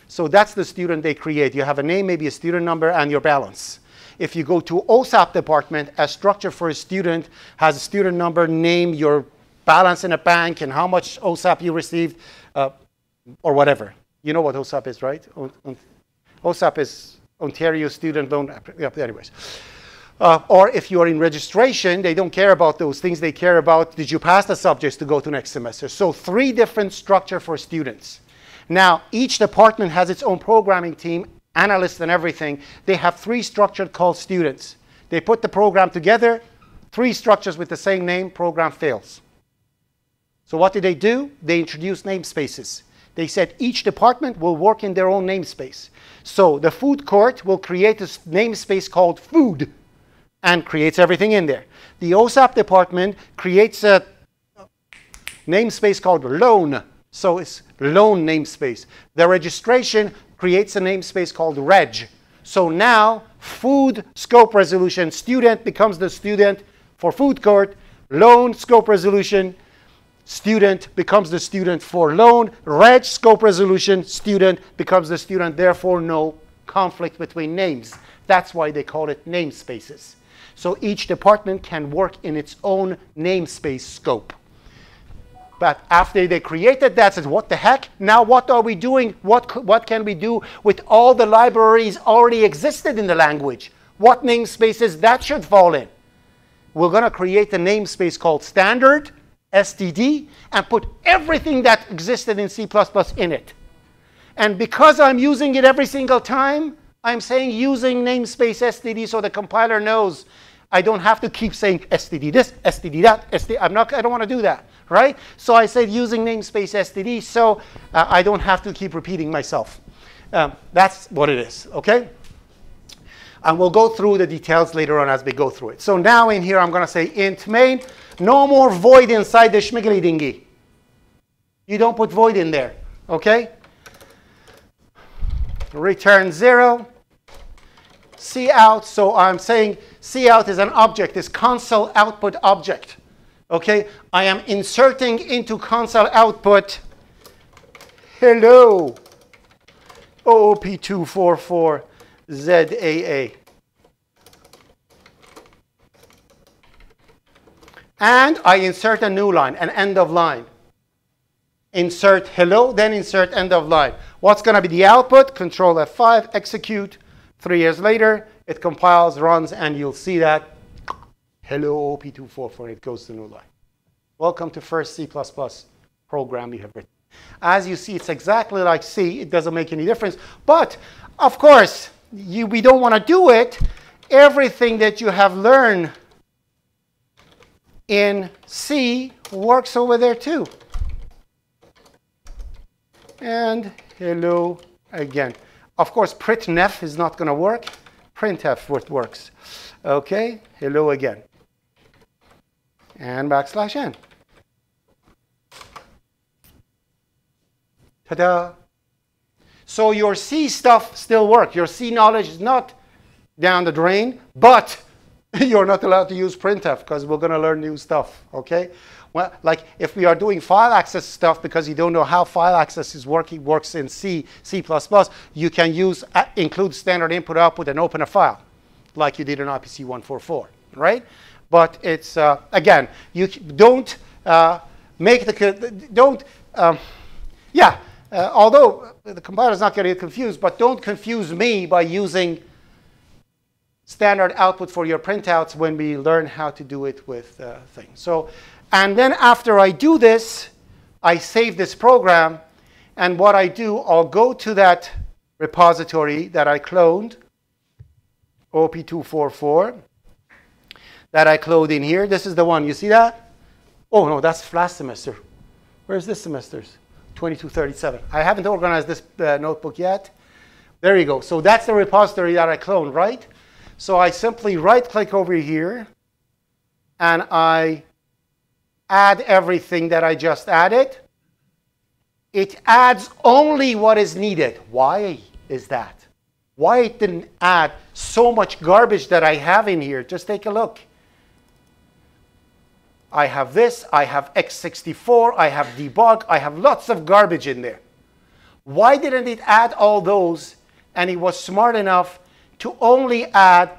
So that's the student they create. You have a name, maybe a student number, and your balance. If you go to OSAP department, a structure for a student has a student number, name, your balance in a bank, and how much OSAP you received, uh, or whatever. You know what OSAP is, right? OSAP is Ontario Student Loan. Anyways. Uh, or if you are in registration, they don't care about those things. They care about did you pass the subjects to go to next semester. So three different structure for students. Now, each department has its own programming team, analysts and everything. They have three structured called students. They put the program together, three structures with the same name, program fails. So what did they do? They introduced namespaces. They said each department will work in their own namespace. So the food court will create a namespace called food and creates everything in there. The OSAP department creates a namespace called loan. So it's loan namespace. The registration creates a namespace called reg. So now food scope resolution student becomes the student for food court. Loan scope resolution student becomes the student for loan. Reg scope resolution student becomes the student. Therefore, no conflict between names. That's why they call it namespaces. So each department can work in its own namespace scope. But after they created that, said, what the heck? Now what are we doing? What, what can we do with all the libraries already existed in the language? What namespaces that should fall in? We're going to create a namespace called standard, STD, and put everything that existed in C++ in it. And because I'm using it every single time, I'm saying using namespace STD so the compiler knows I don't have to keep saying STD this, STD that, STD. I'm not, I don't want to do that, right? So I said using namespace STD so uh, I don't have to keep repeating myself. Um, that's what it is, okay? And we'll go through the details later on as we go through it. So now in here, I'm going to say int main. No more void inside the schmiggly dingy. You don't put void in there, okay? Return 0. Cout, so I'm saying Cout is an object, is console output object. Okay, I am inserting into console output, hello, OOP244ZAA. And I insert a new line, an end of line. Insert hello, then insert end of line. What's going to be the output? Control F5, execute. Three years later, it compiles, runs, and you'll see that hello OP244, it goes to new line. Welcome to first C++ program you have written. As you see, it's exactly like C. It doesn't make any difference. But, of course, you, we don't want to do it. Everything that you have learned in C works over there too. And hello again. Of course, printf is not going to work. Printf works. Okay, hello again. And backslash n. Ta-da! So your C stuff still works. Your C knowledge is not down the drain, but <laughs> you're not allowed to use printf because we're going to learn new stuff, okay? Well, like if we are doing file access stuff because you don't know how file access is working, works in C, C++, you can use uh, include standard input output and open a file like you did in IPC 144, right? But it's, uh, again, you don't uh, make the, don't, um, yeah, Uh, although the compiler is not going to get confused, but don't confuse me by using standard output for your printouts when we learn how to do it with uh, things. So, and then after I do this, I save this program, and what I do, I'll go to that repository that I cloned, OP244, that I cloned in here. This is the one. You see that? Oh, no, that's last semester. Where's this semester's? 2237. I haven't organized this uh, notebook yet. There you go. So that's the repository that I cloned, right? So I simply right-click over here, and I add everything that I just added. It adds only what is needed. Why is that? Why it didn't add so much garbage that I have in here? Just take a look. I have this, I have x64, I have debug, I have lots of garbage in there. Why didn't it add all those and it was smart enough to only add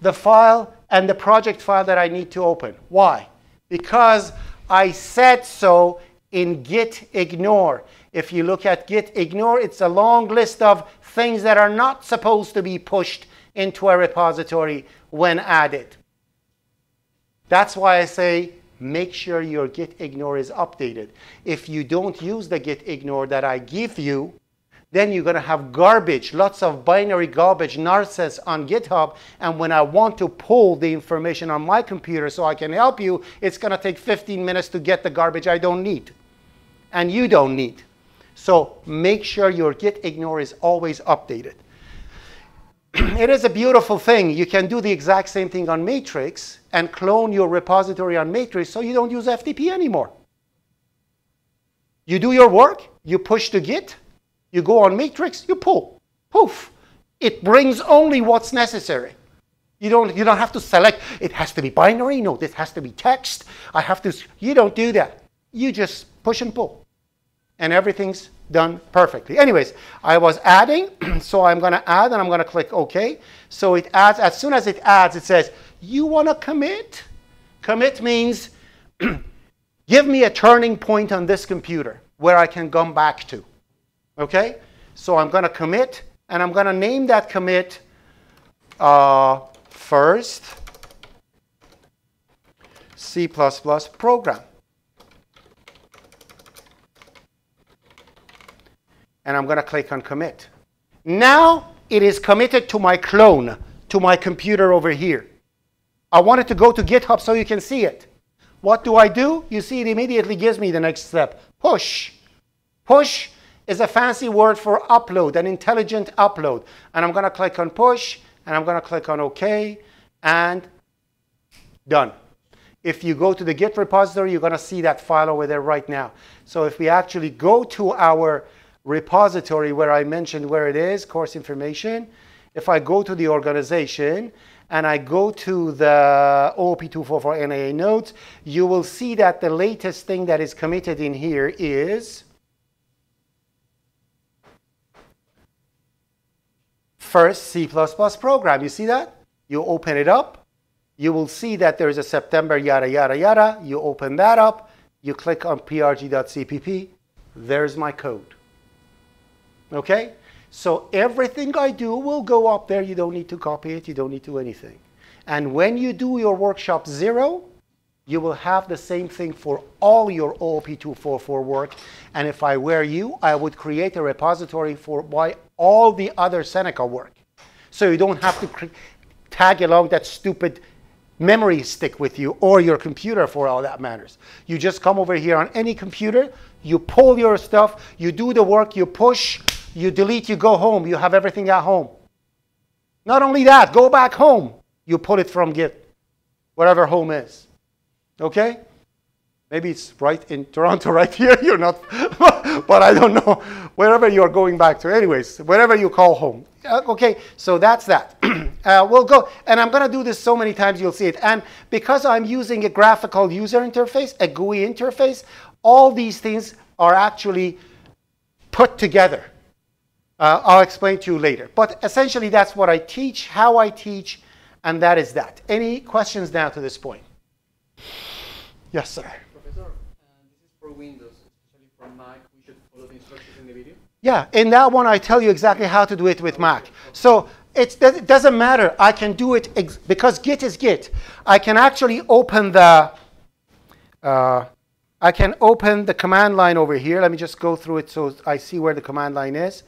the file and the project file that I need to open? Why? Because I said so in git ignore. If you look at git ignore, it's a long list of things that are not supposed to be pushed into a repository when added. That's why I say make sure your git ignore is updated. If you don't use the git ignore that I give you, then you're going to have garbage, lots of binary garbage nonsense on GitHub. And when I want to pull the information on my computer so I can help you, it's going to take 15 minutes to get the garbage I don't need and you don't need. So make sure your git ignore is always updated. <clears throat> it is a beautiful thing. You can do the exact same thing on Matrix and clone your repository on Matrix so you don't use FTP anymore. You do your work, you push to Git, you go on Matrix, you pull. Poof. It brings only what's necessary. You don't, you don't have to select, it has to be binary, no, this has to be text. I have to, you don't do that. You just push and pull. And everything's done perfectly. Anyways, I was adding, <clears throat> so I'm going to add and I'm going to click OK. So it adds, as soon as it adds, it says, you want to commit? Commit means <clears throat> give me a turning point on this computer where I can come back to. Okay? So I'm going to commit, and I'm going to name that commit uh, first C++ program. and I'm going to click on commit. Now it is committed to my clone, to my computer over here. I want it to go to GitHub so you can see it. What do I do? You see it immediately gives me the next step. Push. Push is a fancy word for upload, an intelligent upload. And I'm going to click on push, and I'm going to click on OK, and done. If you go to the Git repository, you're going to see that file over there right now. So if we actually go to our repository where I mentioned where it is, course information. If I go to the organization and I go to the OOP244 NAA notes, you will see that the latest thing that is committed in here is first C++ program. You see that? You open it up. You will see that there is a September yada, yada, yada. You open that up. You click on prg.cpp. There's my code. Okay? So everything I do will go up there. You don't need to copy it. You don't need to do anything. And when you do your workshop zero, you will have the same thing for all your OOP244 work. And if I were you, I would create a repository for why all the other Seneca work. So you don't have to tag along that stupid memory stick with you or your computer for all that matters. You just come over here on any computer, you pull your stuff, you do the work, you push, you delete, you go home, you have everything at home. Not only that, go back home, you pull it from Git, wherever home is. Okay? Maybe it's right in Toronto, <laughs> right here. You're not, <laughs> but I don't know. Wherever you're going back to. Anyways, wherever you call home. Uh, okay, so that's that. <clears throat> uh, we'll go, and I'm going to do this so many times you'll see it. And because I'm using a graphical user interface, a GUI interface, all these things are actually put together. Uh, I'll explain to you later. But essentially, that's what I teach, how I teach, and that is that. Any questions now to this point? Yes, sir. Professor, uh, this is for Windows, especially for Mac. We should follow the instructions in the video. Yeah, in that one, I tell you exactly how to do it with Mac. So it's, it doesn't matter. I can do it because Git is Git. I can actually open the uh, I can open the command line over here. Let me just go through it so I see where the command line is.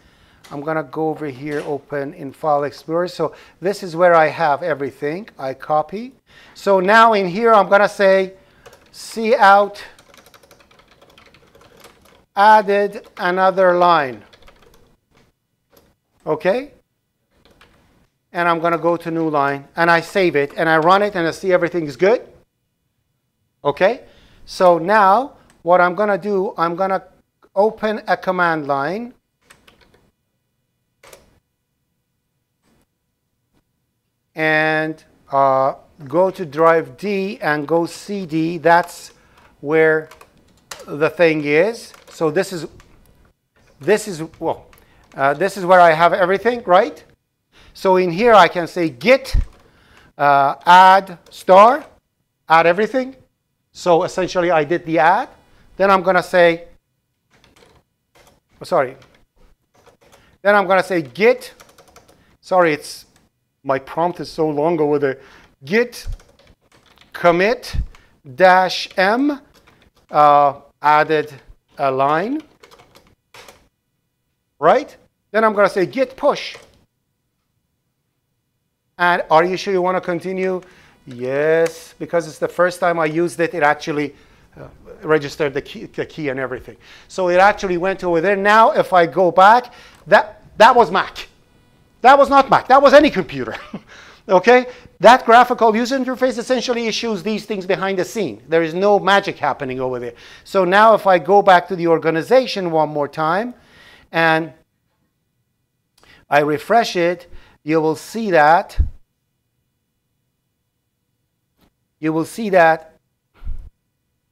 I'm going to go over here, open in File Explorer. So this is where I have everything. I copy. So now in here, I'm going to say cout added another line. Okay? And I'm going to go to new line, and I save it, and I run it, and I see everything's good. Okay? So now, what I'm going to do, I'm going to open a command line. And uh, go to drive D and go CD. That's where the thing is. So this is, this is, well, uh, this is where I have everything, right? So in here I can say git uh, add star, add everything. So essentially I did the add. Then I'm going to say, oh, sorry. Then I'm going to say git, sorry, it's my prompt is so long over there. Git commit dash m uh, added a line, right? Then I'm going to say git push. And are you sure you want to continue? Yes, because it's the first time I used it, it actually uh, registered the key, the key and everything. So it actually went over there. Now, if I go back, that, that was Mac. That was not Mac. That was any computer. <laughs> okay? That graphical user interface essentially issues these things behind the scene. There is no magic happening over there. So now if I go back to the organization one more time and I refresh it, you will see that you will see that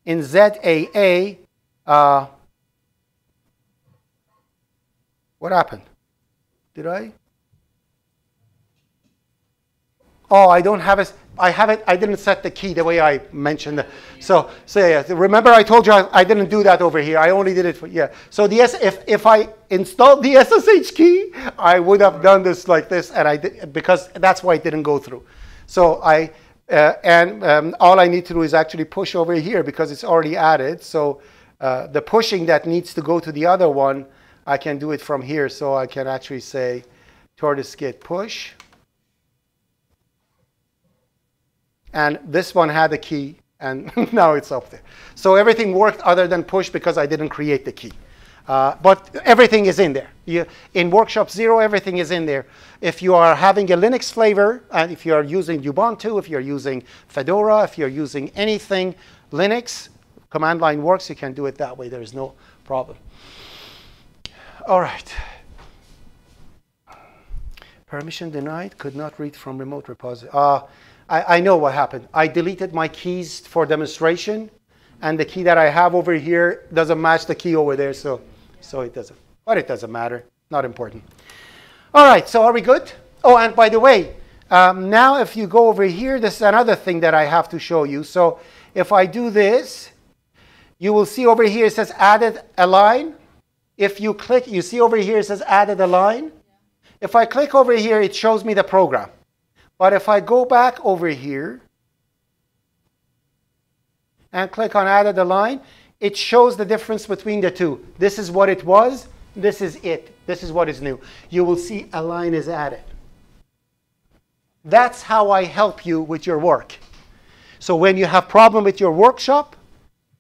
in ZAA, uh, what happened? Did I? Oh, I don't have a, I have it, I didn't set the key the way I mentioned. So, so yeah, remember I told you I, I, didn't do that over here. I only did it for, yeah. So the S, if, if I installed the SSH key, I would have done this like this and I did, because that's why it didn't go through. So I, uh, and um, all I need to do is actually push over here because it's already added. So uh, the pushing that needs to go to the other one, I can do it from here. So I can actually say TortoiseGit push. And this one had a key, and <laughs> now it's up there. So everything worked other than push because I didn't create the key. Uh, but everything is in there. You, in Workshop Zero, everything is in there. If you are having a Linux flavor, and if you are using Ubuntu, if you're using Fedora, if you're using anything Linux, command line works, you can do it that way. There is no problem. All right. Permission denied, could not read from remote repository. Uh, I, I know what happened. I deleted my keys for demonstration, and the key that I have over here doesn't match the key over there. So so it doesn't, but it doesn't matter. Not important. All right, so are we good? Oh, and by the way, um, now if you go over here, this is another thing that I have to show you. So if I do this, you will see over here it says added a line. If you click, you see over here it says added a line. If I click over here, it shows me the program. But if I go back over here and click on added a line, it shows the difference between the two. This is what it was. This is it. This is what is new. You will see a line is added. That's how I help you with your work. So when you have problem with your workshop,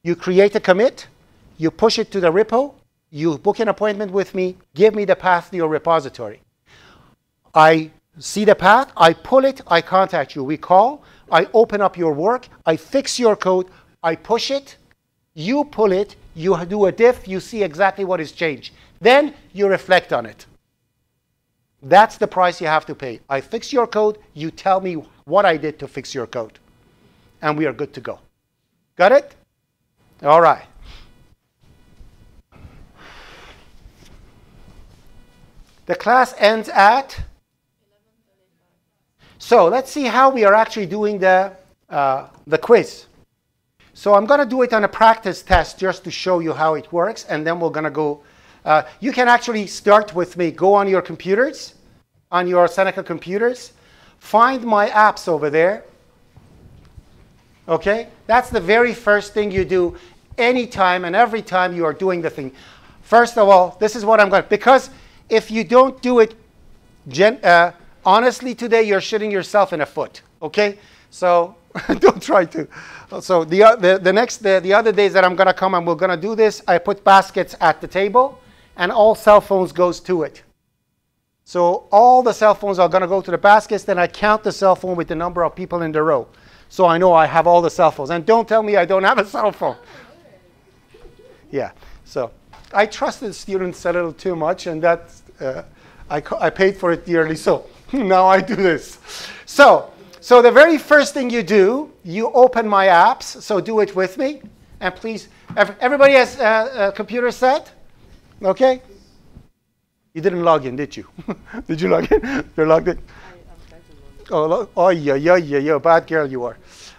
you create a commit, you push it to the repo, you book an appointment with me, give me the path to your repository. I see the path, I pull it, I contact you. We call, I open up your work, I fix your code, I push it, you pull it, you do a diff, you see exactly what is changed. Then you reflect on it. That's the price you have to pay. I fix your code, you tell me what I did to fix your code. And we are good to go. Got it? All right. The class ends at? So let's see how we are actually doing the, uh, the quiz. So I'm going to do it on a practice test just to show you how it works, and then we're going to go Uh, you can actually start with me. Go on your computers, on your Seneca computers. Find my apps over there. Okay? That's the very first thing you do anytime and every time you are doing the thing. First of all, this is what I'm going to, because if you don't do it gen, uh, honestly today, you're shooting yourself in the foot. Okay? So <laughs> don't try to. So the, uh, the, the next, the, the other days that I'm going to come and we're going to do this, I put baskets at the table and all cell phones goes to it. So all the cell phones are going to go to the baskets. Then I count the cell phone with the number of people in the row. So I know I have all the cell phones. And don't tell me I don't have a cell phone. Yeah. So I trusted students a little too much, and that uh, I, I paid for it dearly. So <laughs> now I do this. So so the very first thing you do, you open my apps. So do it with me, and please. Everybody has a, a computer set, okay? You didn't log in, did you? <laughs> did you log in? <laughs> You're logged in. Oh, oh, yeah, yeah, yeah, yeah, bad girl you are.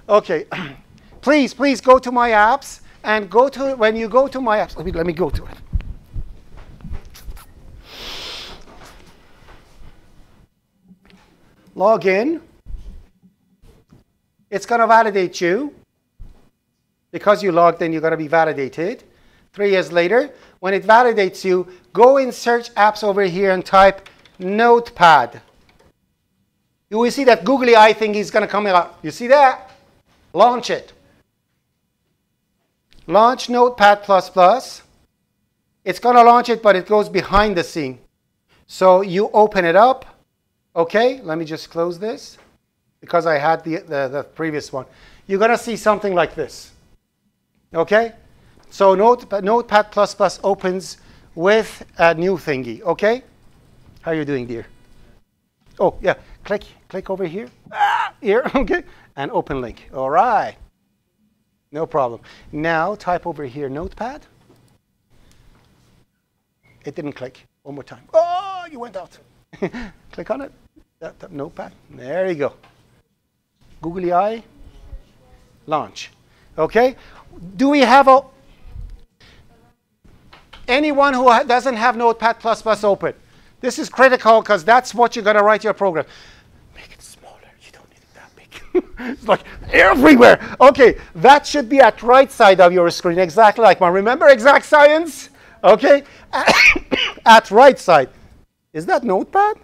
Okay, <clears throat> please, please go to my apps and go to when you go to my apps. Let me let me go to it. Log in. It's going to validate you. Because you logged in, you're going to be validated. Three years later, when it validates you, go in search apps over here and type Notepad. You will see that googly eye thing is going to come out. You see that? Launch it. Launch Notepad++. It's going to launch it, but it goes behind the scene. So you open it up. Okay, let me just close this because I had the, the, the previous one. You're going to see something like this. Okay? So Note, Notepad++ opens with a new thingy. Okay? How are you doing, dear? Oh, yeah. Click, click over here. Ah, here, <laughs> okay? And open link. All right. No problem. Now type over here Notepad. It didn't click. One more time. Oh, you went out. <laughs> click on it. That, that notepad. There you go. Googly eye. Launch. Okay? Do we have a anyone who doesn't have Notepad++ Plus open? This is critical because that's what you're going to write your program. Make it smaller. You don't need it that big. <laughs> it's like everywhere. Okay, that should be at right side of your screen, exactly like mine. Remember exact science? Okay, <coughs> at right side. Is that Notepad?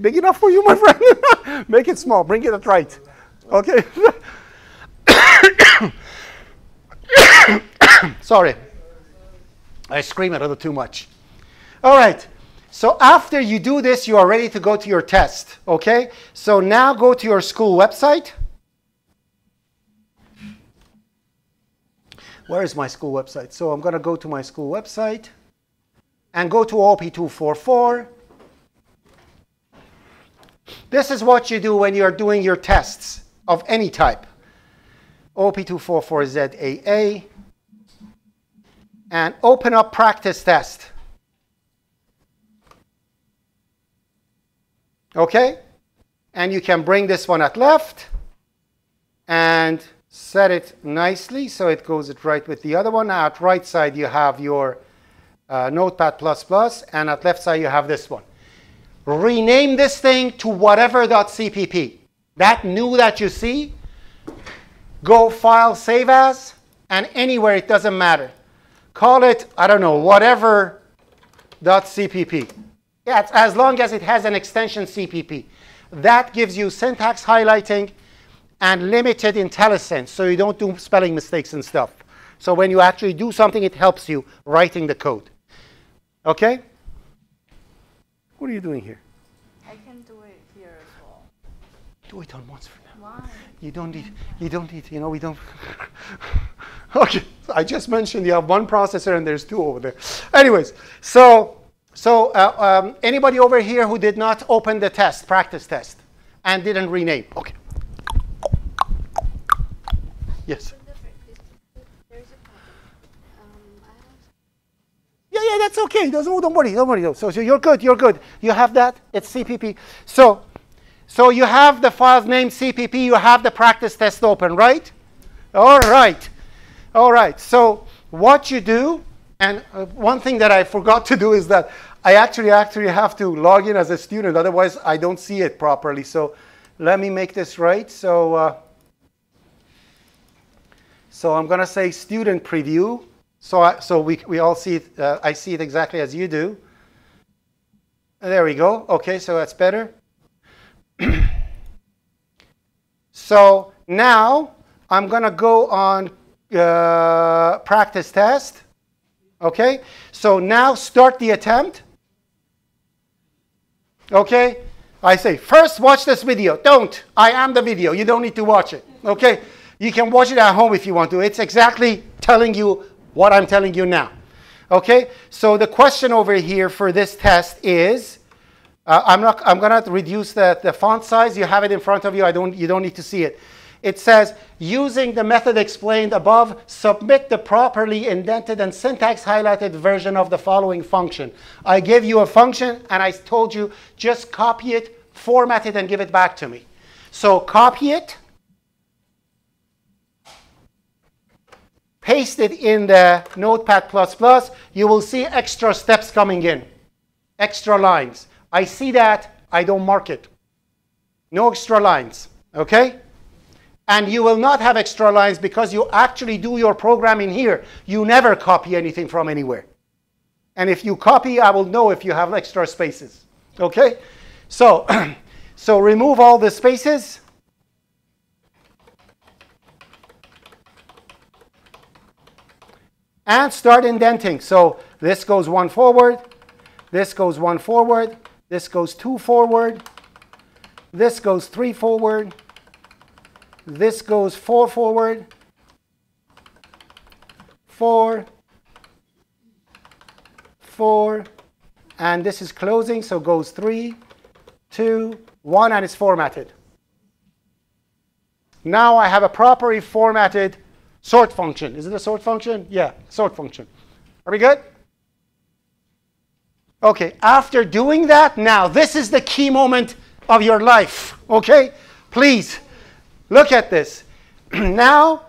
Big enough for you, my friend? <laughs> Make it small. Bring it right. Okay. <coughs> Sorry. I scream a little too much. All right. So after you do this, you are ready to go to your test, okay? So now go to your school website. Where is my school website? So I'm going to go to my school website and go to OOP244. This is what you do when you're doing your tests of any type. OOP244ZAA and open up practice test. Okay? And you can bring this one at left and set it nicely so it goes right with the other one. Now at right side you have your uh, Notepad++ and at left side you have this one. Rename this thing to whatever.cpp. That new that you see, go file save as and anywhere it doesn't matter. Call it, I don't know, whatever.cpp. Yeah, as long as it has an extension CPP. That gives you syntax highlighting and limited IntelliSense, so you don't do spelling mistakes and stuff. So when you actually do something, it helps you writing the code. Okay? What are you doing here? I can do it here as well. Do it on once for now. Why? You don't need, you don't need, you know, we don't. <laughs> okay, I just mentioned you have one processor and there's two over there. Anyways, so so uh, um, anybody over here who did not open the test, practice test, and didn't rename? Okay. Yes. Yeah, yeah, that's okay. Don't, don't worry, don't worry. So, so you're good, you're good. You have that, it's CPP. So, so you have the file's name CPP, you have the practice test open, right? All right. All right. So what you do, And uh, one thing that I forgot to do is that I actually actually have to log in as a student, otherwise I don't see it properly. So let me make this right. So, uh, so I'm going to say student preview. So, I, so we, we all see it, uh, I see it exactly as you do. There we go. Okay, so that's better. <clears throat> so now I'm going to go on uh, practice test. Okay, so now start the attempt. Okay, I say, first watch this video. Don't. I am the video. You don't need to watch it. Okay, you can watch it at home if you want to. It's exactly telling you what I'm telling you now. Okay, so the question over here for this test is, uh, I'm, not, I'm gonna reduce the, the font size. You have it in front of you. I don't, you don't need to see it. It says, using the method explained above, submit the properly indented and syntax highlighted version of the following function. I gave you a function and I told you just copy it, format it, and give it back to me. So copy it, paste it in the Notepad++, you will see extra steps coming in, extra lines. I see that, I don't mark it. No extra lines, okay? And you will not have extra lines because you actually do your programming here. You never copy anything from anywhere. And if you copy, I will know if you have extra spaces. Okay? So, <clears throat> so remove all the spaces. And start indenting. So this goes one forward, this goes one forward, this goes two forward, this goes three forward, this goes four forward, four, four, and this is closing, so goes three, two, one, and it's formatted. Now I have a properly formatted sort function. Is it a sort function? Yeah, sort function. Are we good? Okay, after doing that, now this is the key moment of your life. Okay? Please Look at this. <clears throat> now,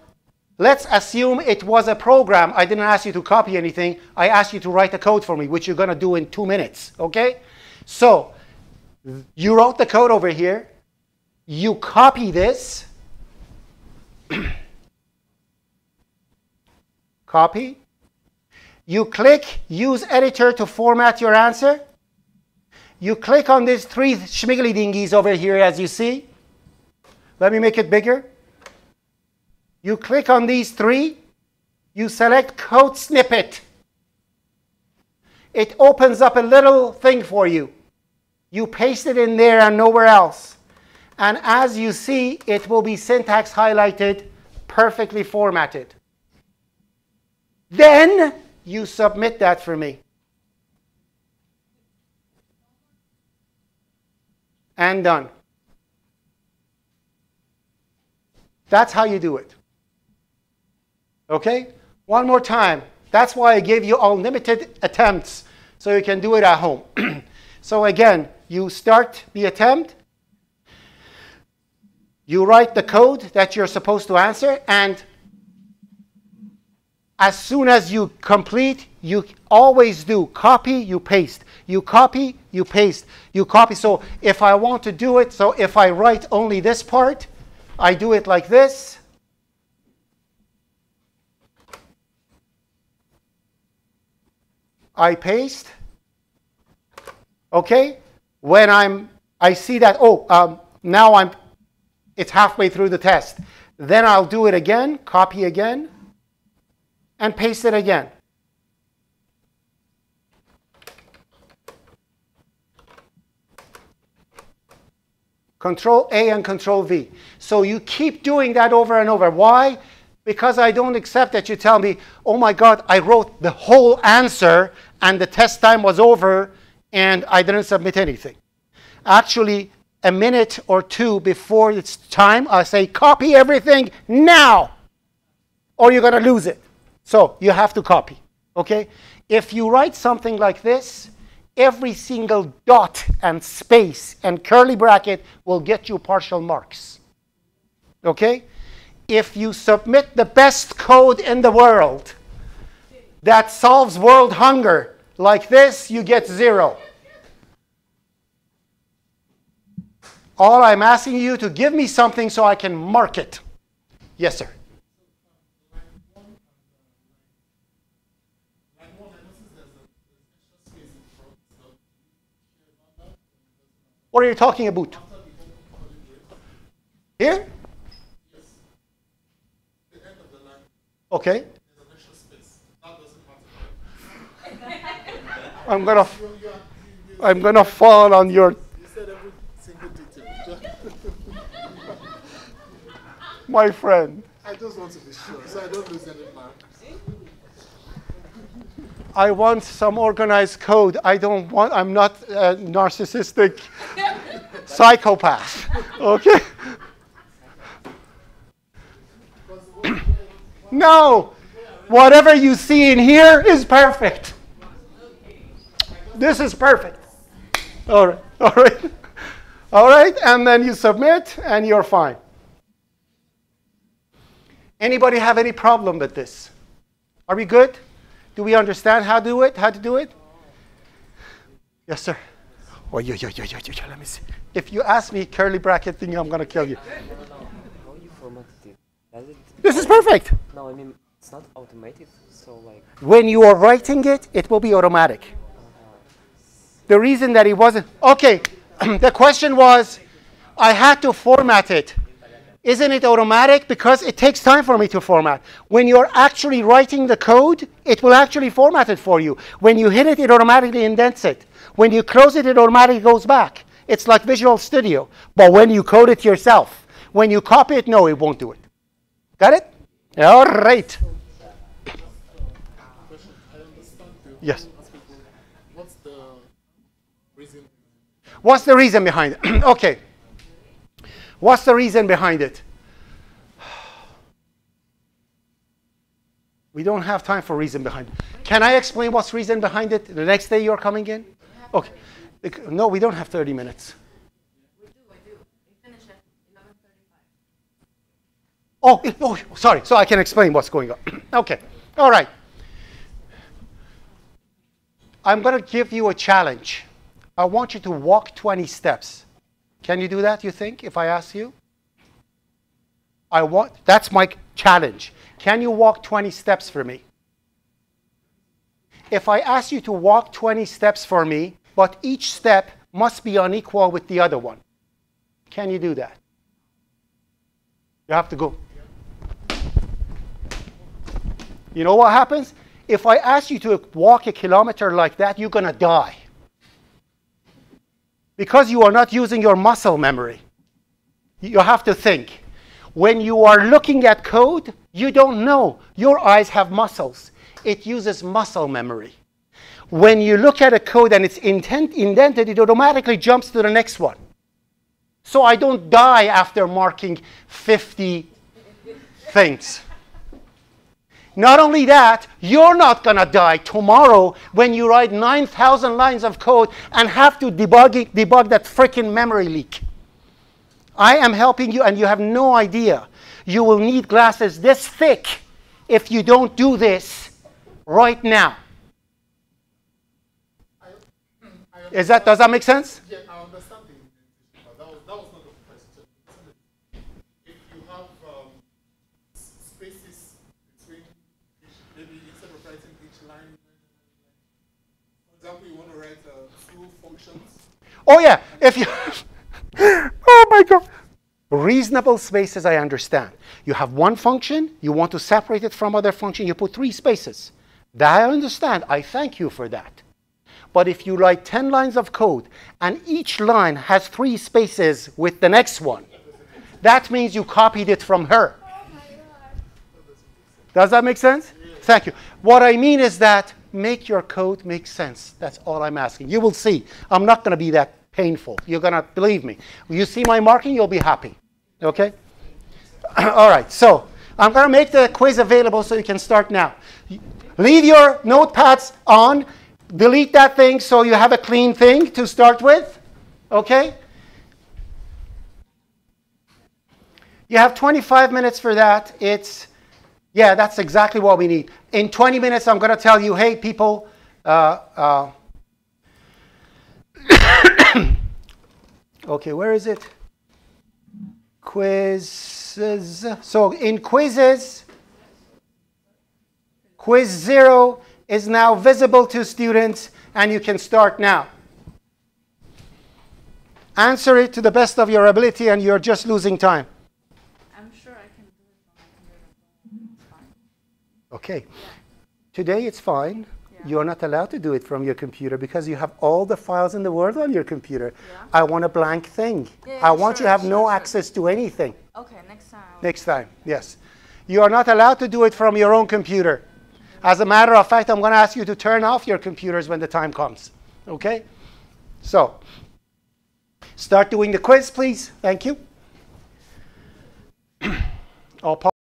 let's assume it was a program. I didn't ask you to copy anything. I asked you to write the code for me, which you're going to do in two minutes. Okay? So, you wrote the code over here. You copy this. <clears throat> copy. You click Use Editor to format your answer. You click on these three schmiggly dingies over here, as you see. Let me make it bigger. You click on these three. You select code snippet. It opens up a little thing for you. You paste it in there and nowhere else. And as you see, it will be syntax highlighted, perfectly formatted. Then you submit that for me. And done. That's how you do it. Okay? One more time. That's why I gave you unlimited attempts so you can do it at home. <clears throat> so again, you start the attempt. You write the code that you're supposed to answer and as soon as you complete, you always do copy, you paste. You copy, you paste. You copy. So if I want to do it, so if I write only this part, I do it like this. I paste. Okay? When I'm, I see that, oh, um, now I'm, it's halfway through the test. Then I'll do it again, copy again, and paste it again. Control A and Control V. So you keep doing that over and over. Why? Because I don't accept that you tell me, oh my God, I wrote the whole answer and the test time was over and I didn't submit anything. Actually, a minute or two before it's time, I say, copy everything now or you're going to lose it. So you have to copy. Okay? If you write something like this, every single dot and space and curly bracket will get you partial marks. Okay? If you submit the best code in the world, that solves world hunger like this, you get zero. All I'm asking you to give me something so I can mark it. Yes, sir. What are you talking about? Here? Okay. I'm gonna, I'm gonna fall on your. <laughs> My friend, I just want to be sure, so I don't lose any mark. I want some organized code. I don't want. I'm not a narcissistic <laughs> psychopath. Okay. <clears throat> no, whatever you see in here is perfect. This is perfect. All right, <laughs> all right, all right, and then you submit, and you're fine. Anybody have any problem with this? Are we good? Do we understand how to do it? How to do it? Yes, sir. Oh, yeah, yeah, yeah, yeah, yeah, yeah, Let me see. If you ask me curly bracket thing, I'm gonna kill you. How you formatted it? Does it? This is perfect. No, I mean it's not automated. So like, When you are writing it, it will be automatic. The reason that it wasn't okay. <clears throat> the question was, I had to format it. Isn't it automatic? Because it takes time for me to format. When you're actually writing the code, it will actually format it for you. When you hit it, it automatically indents it. When you close it, it automatically goes back. It's like Visual Studio. But when you code it yourself, when you copy it, no, it won't do it. Got it? All right. Question, I understand the Yes. What's the reason? What's the reason behind it? <clears throat> okay. What's the reason behind it? We don't have time for reason behind it. Can I explain what's reason behind it the next day you're coming in? Okay. No, we don't have 30 minutes. Oh, oh, sorry. So I can explain what's going on. <clears throat> okay. All right. I'm going to give you a challenge. I want you to walk 20 steps. Can you do that, you think, if I ask you? I want that's my challenge. Can you walk 20 steps for me? If I ask you to walk 20 steps for me, but each step must be unequal with the other one. Can you do that? You have to go. You know what happens? If I ask you to walk a kilometer like that, you're going to die. Because you are not using your muscle memory. You have to think. When you are looking at code, you don't know. Your eyes have muscles. It uses muscle memory. When you look at a code and it's intent, indented, it automatically jumps to the next one. So I don't die after marking 50 things. Not only that, you're not going to die tomorrow when you write 9,000 lines of code and have to debug, it- debug that freaking memory leak. I am helping you, and you have no idea. You will need glasses this thick if you don't do this right now. Is that, does that make sense? Yeah, I understand the indentation, but that was, that was not the question. If you have um, s- spaces between each, maybe instead of writing each line, for example, you want to write uh, two functions. Oh, yeah. If you. <laughs> oh, my God. Reasonable spaces, I understand. You have one function, you want to separate it from other function, you put three spaces. That I understand. I thank you for that. But if you write 10 lines of code and each line has three spaces with the next one, that means you copied it from her. Oh, Does that make sense? Thank you. What I mean is that make your code make sense. That's all I'm asking. You will see. I'm not going to be that painful. You're going to believe me. When you see my marking, you'll be happy. Okay? <clears throat> all right. So I'm going to make the quiz available so you can start now. Leave your notepads on. Delete that thing so you have a clean thing to start with. Okay? You have 25 minutes for that. It's Yeah, that's exactly what we need. In 20 minutes, I'm going to tell you, hey, people, uh, uh, <coughs> okay, where is it? Quizzes. So in quizzes, quiz zero is now visible to students, and you can start now. Answer it to the best of your ability, and you're just losing time. I'm sure I can do it on my computer. It's fine. Okay. Today it's fine. Yeah. You're not allowed to do it from your computer because you have all the files in the world on your computer. Yeah. I want a blank thing. Yeah, I yeah, want you to have sure, no sure. access to anything. Okay, next time. Next time, yes. You are not allowed to do it from your own computer. As a matter of fact, I'm going to ask you to turn off your computers when the time comes. Okay? So, start doing the quiz, please. Thank you. <clears throat> I'll pause.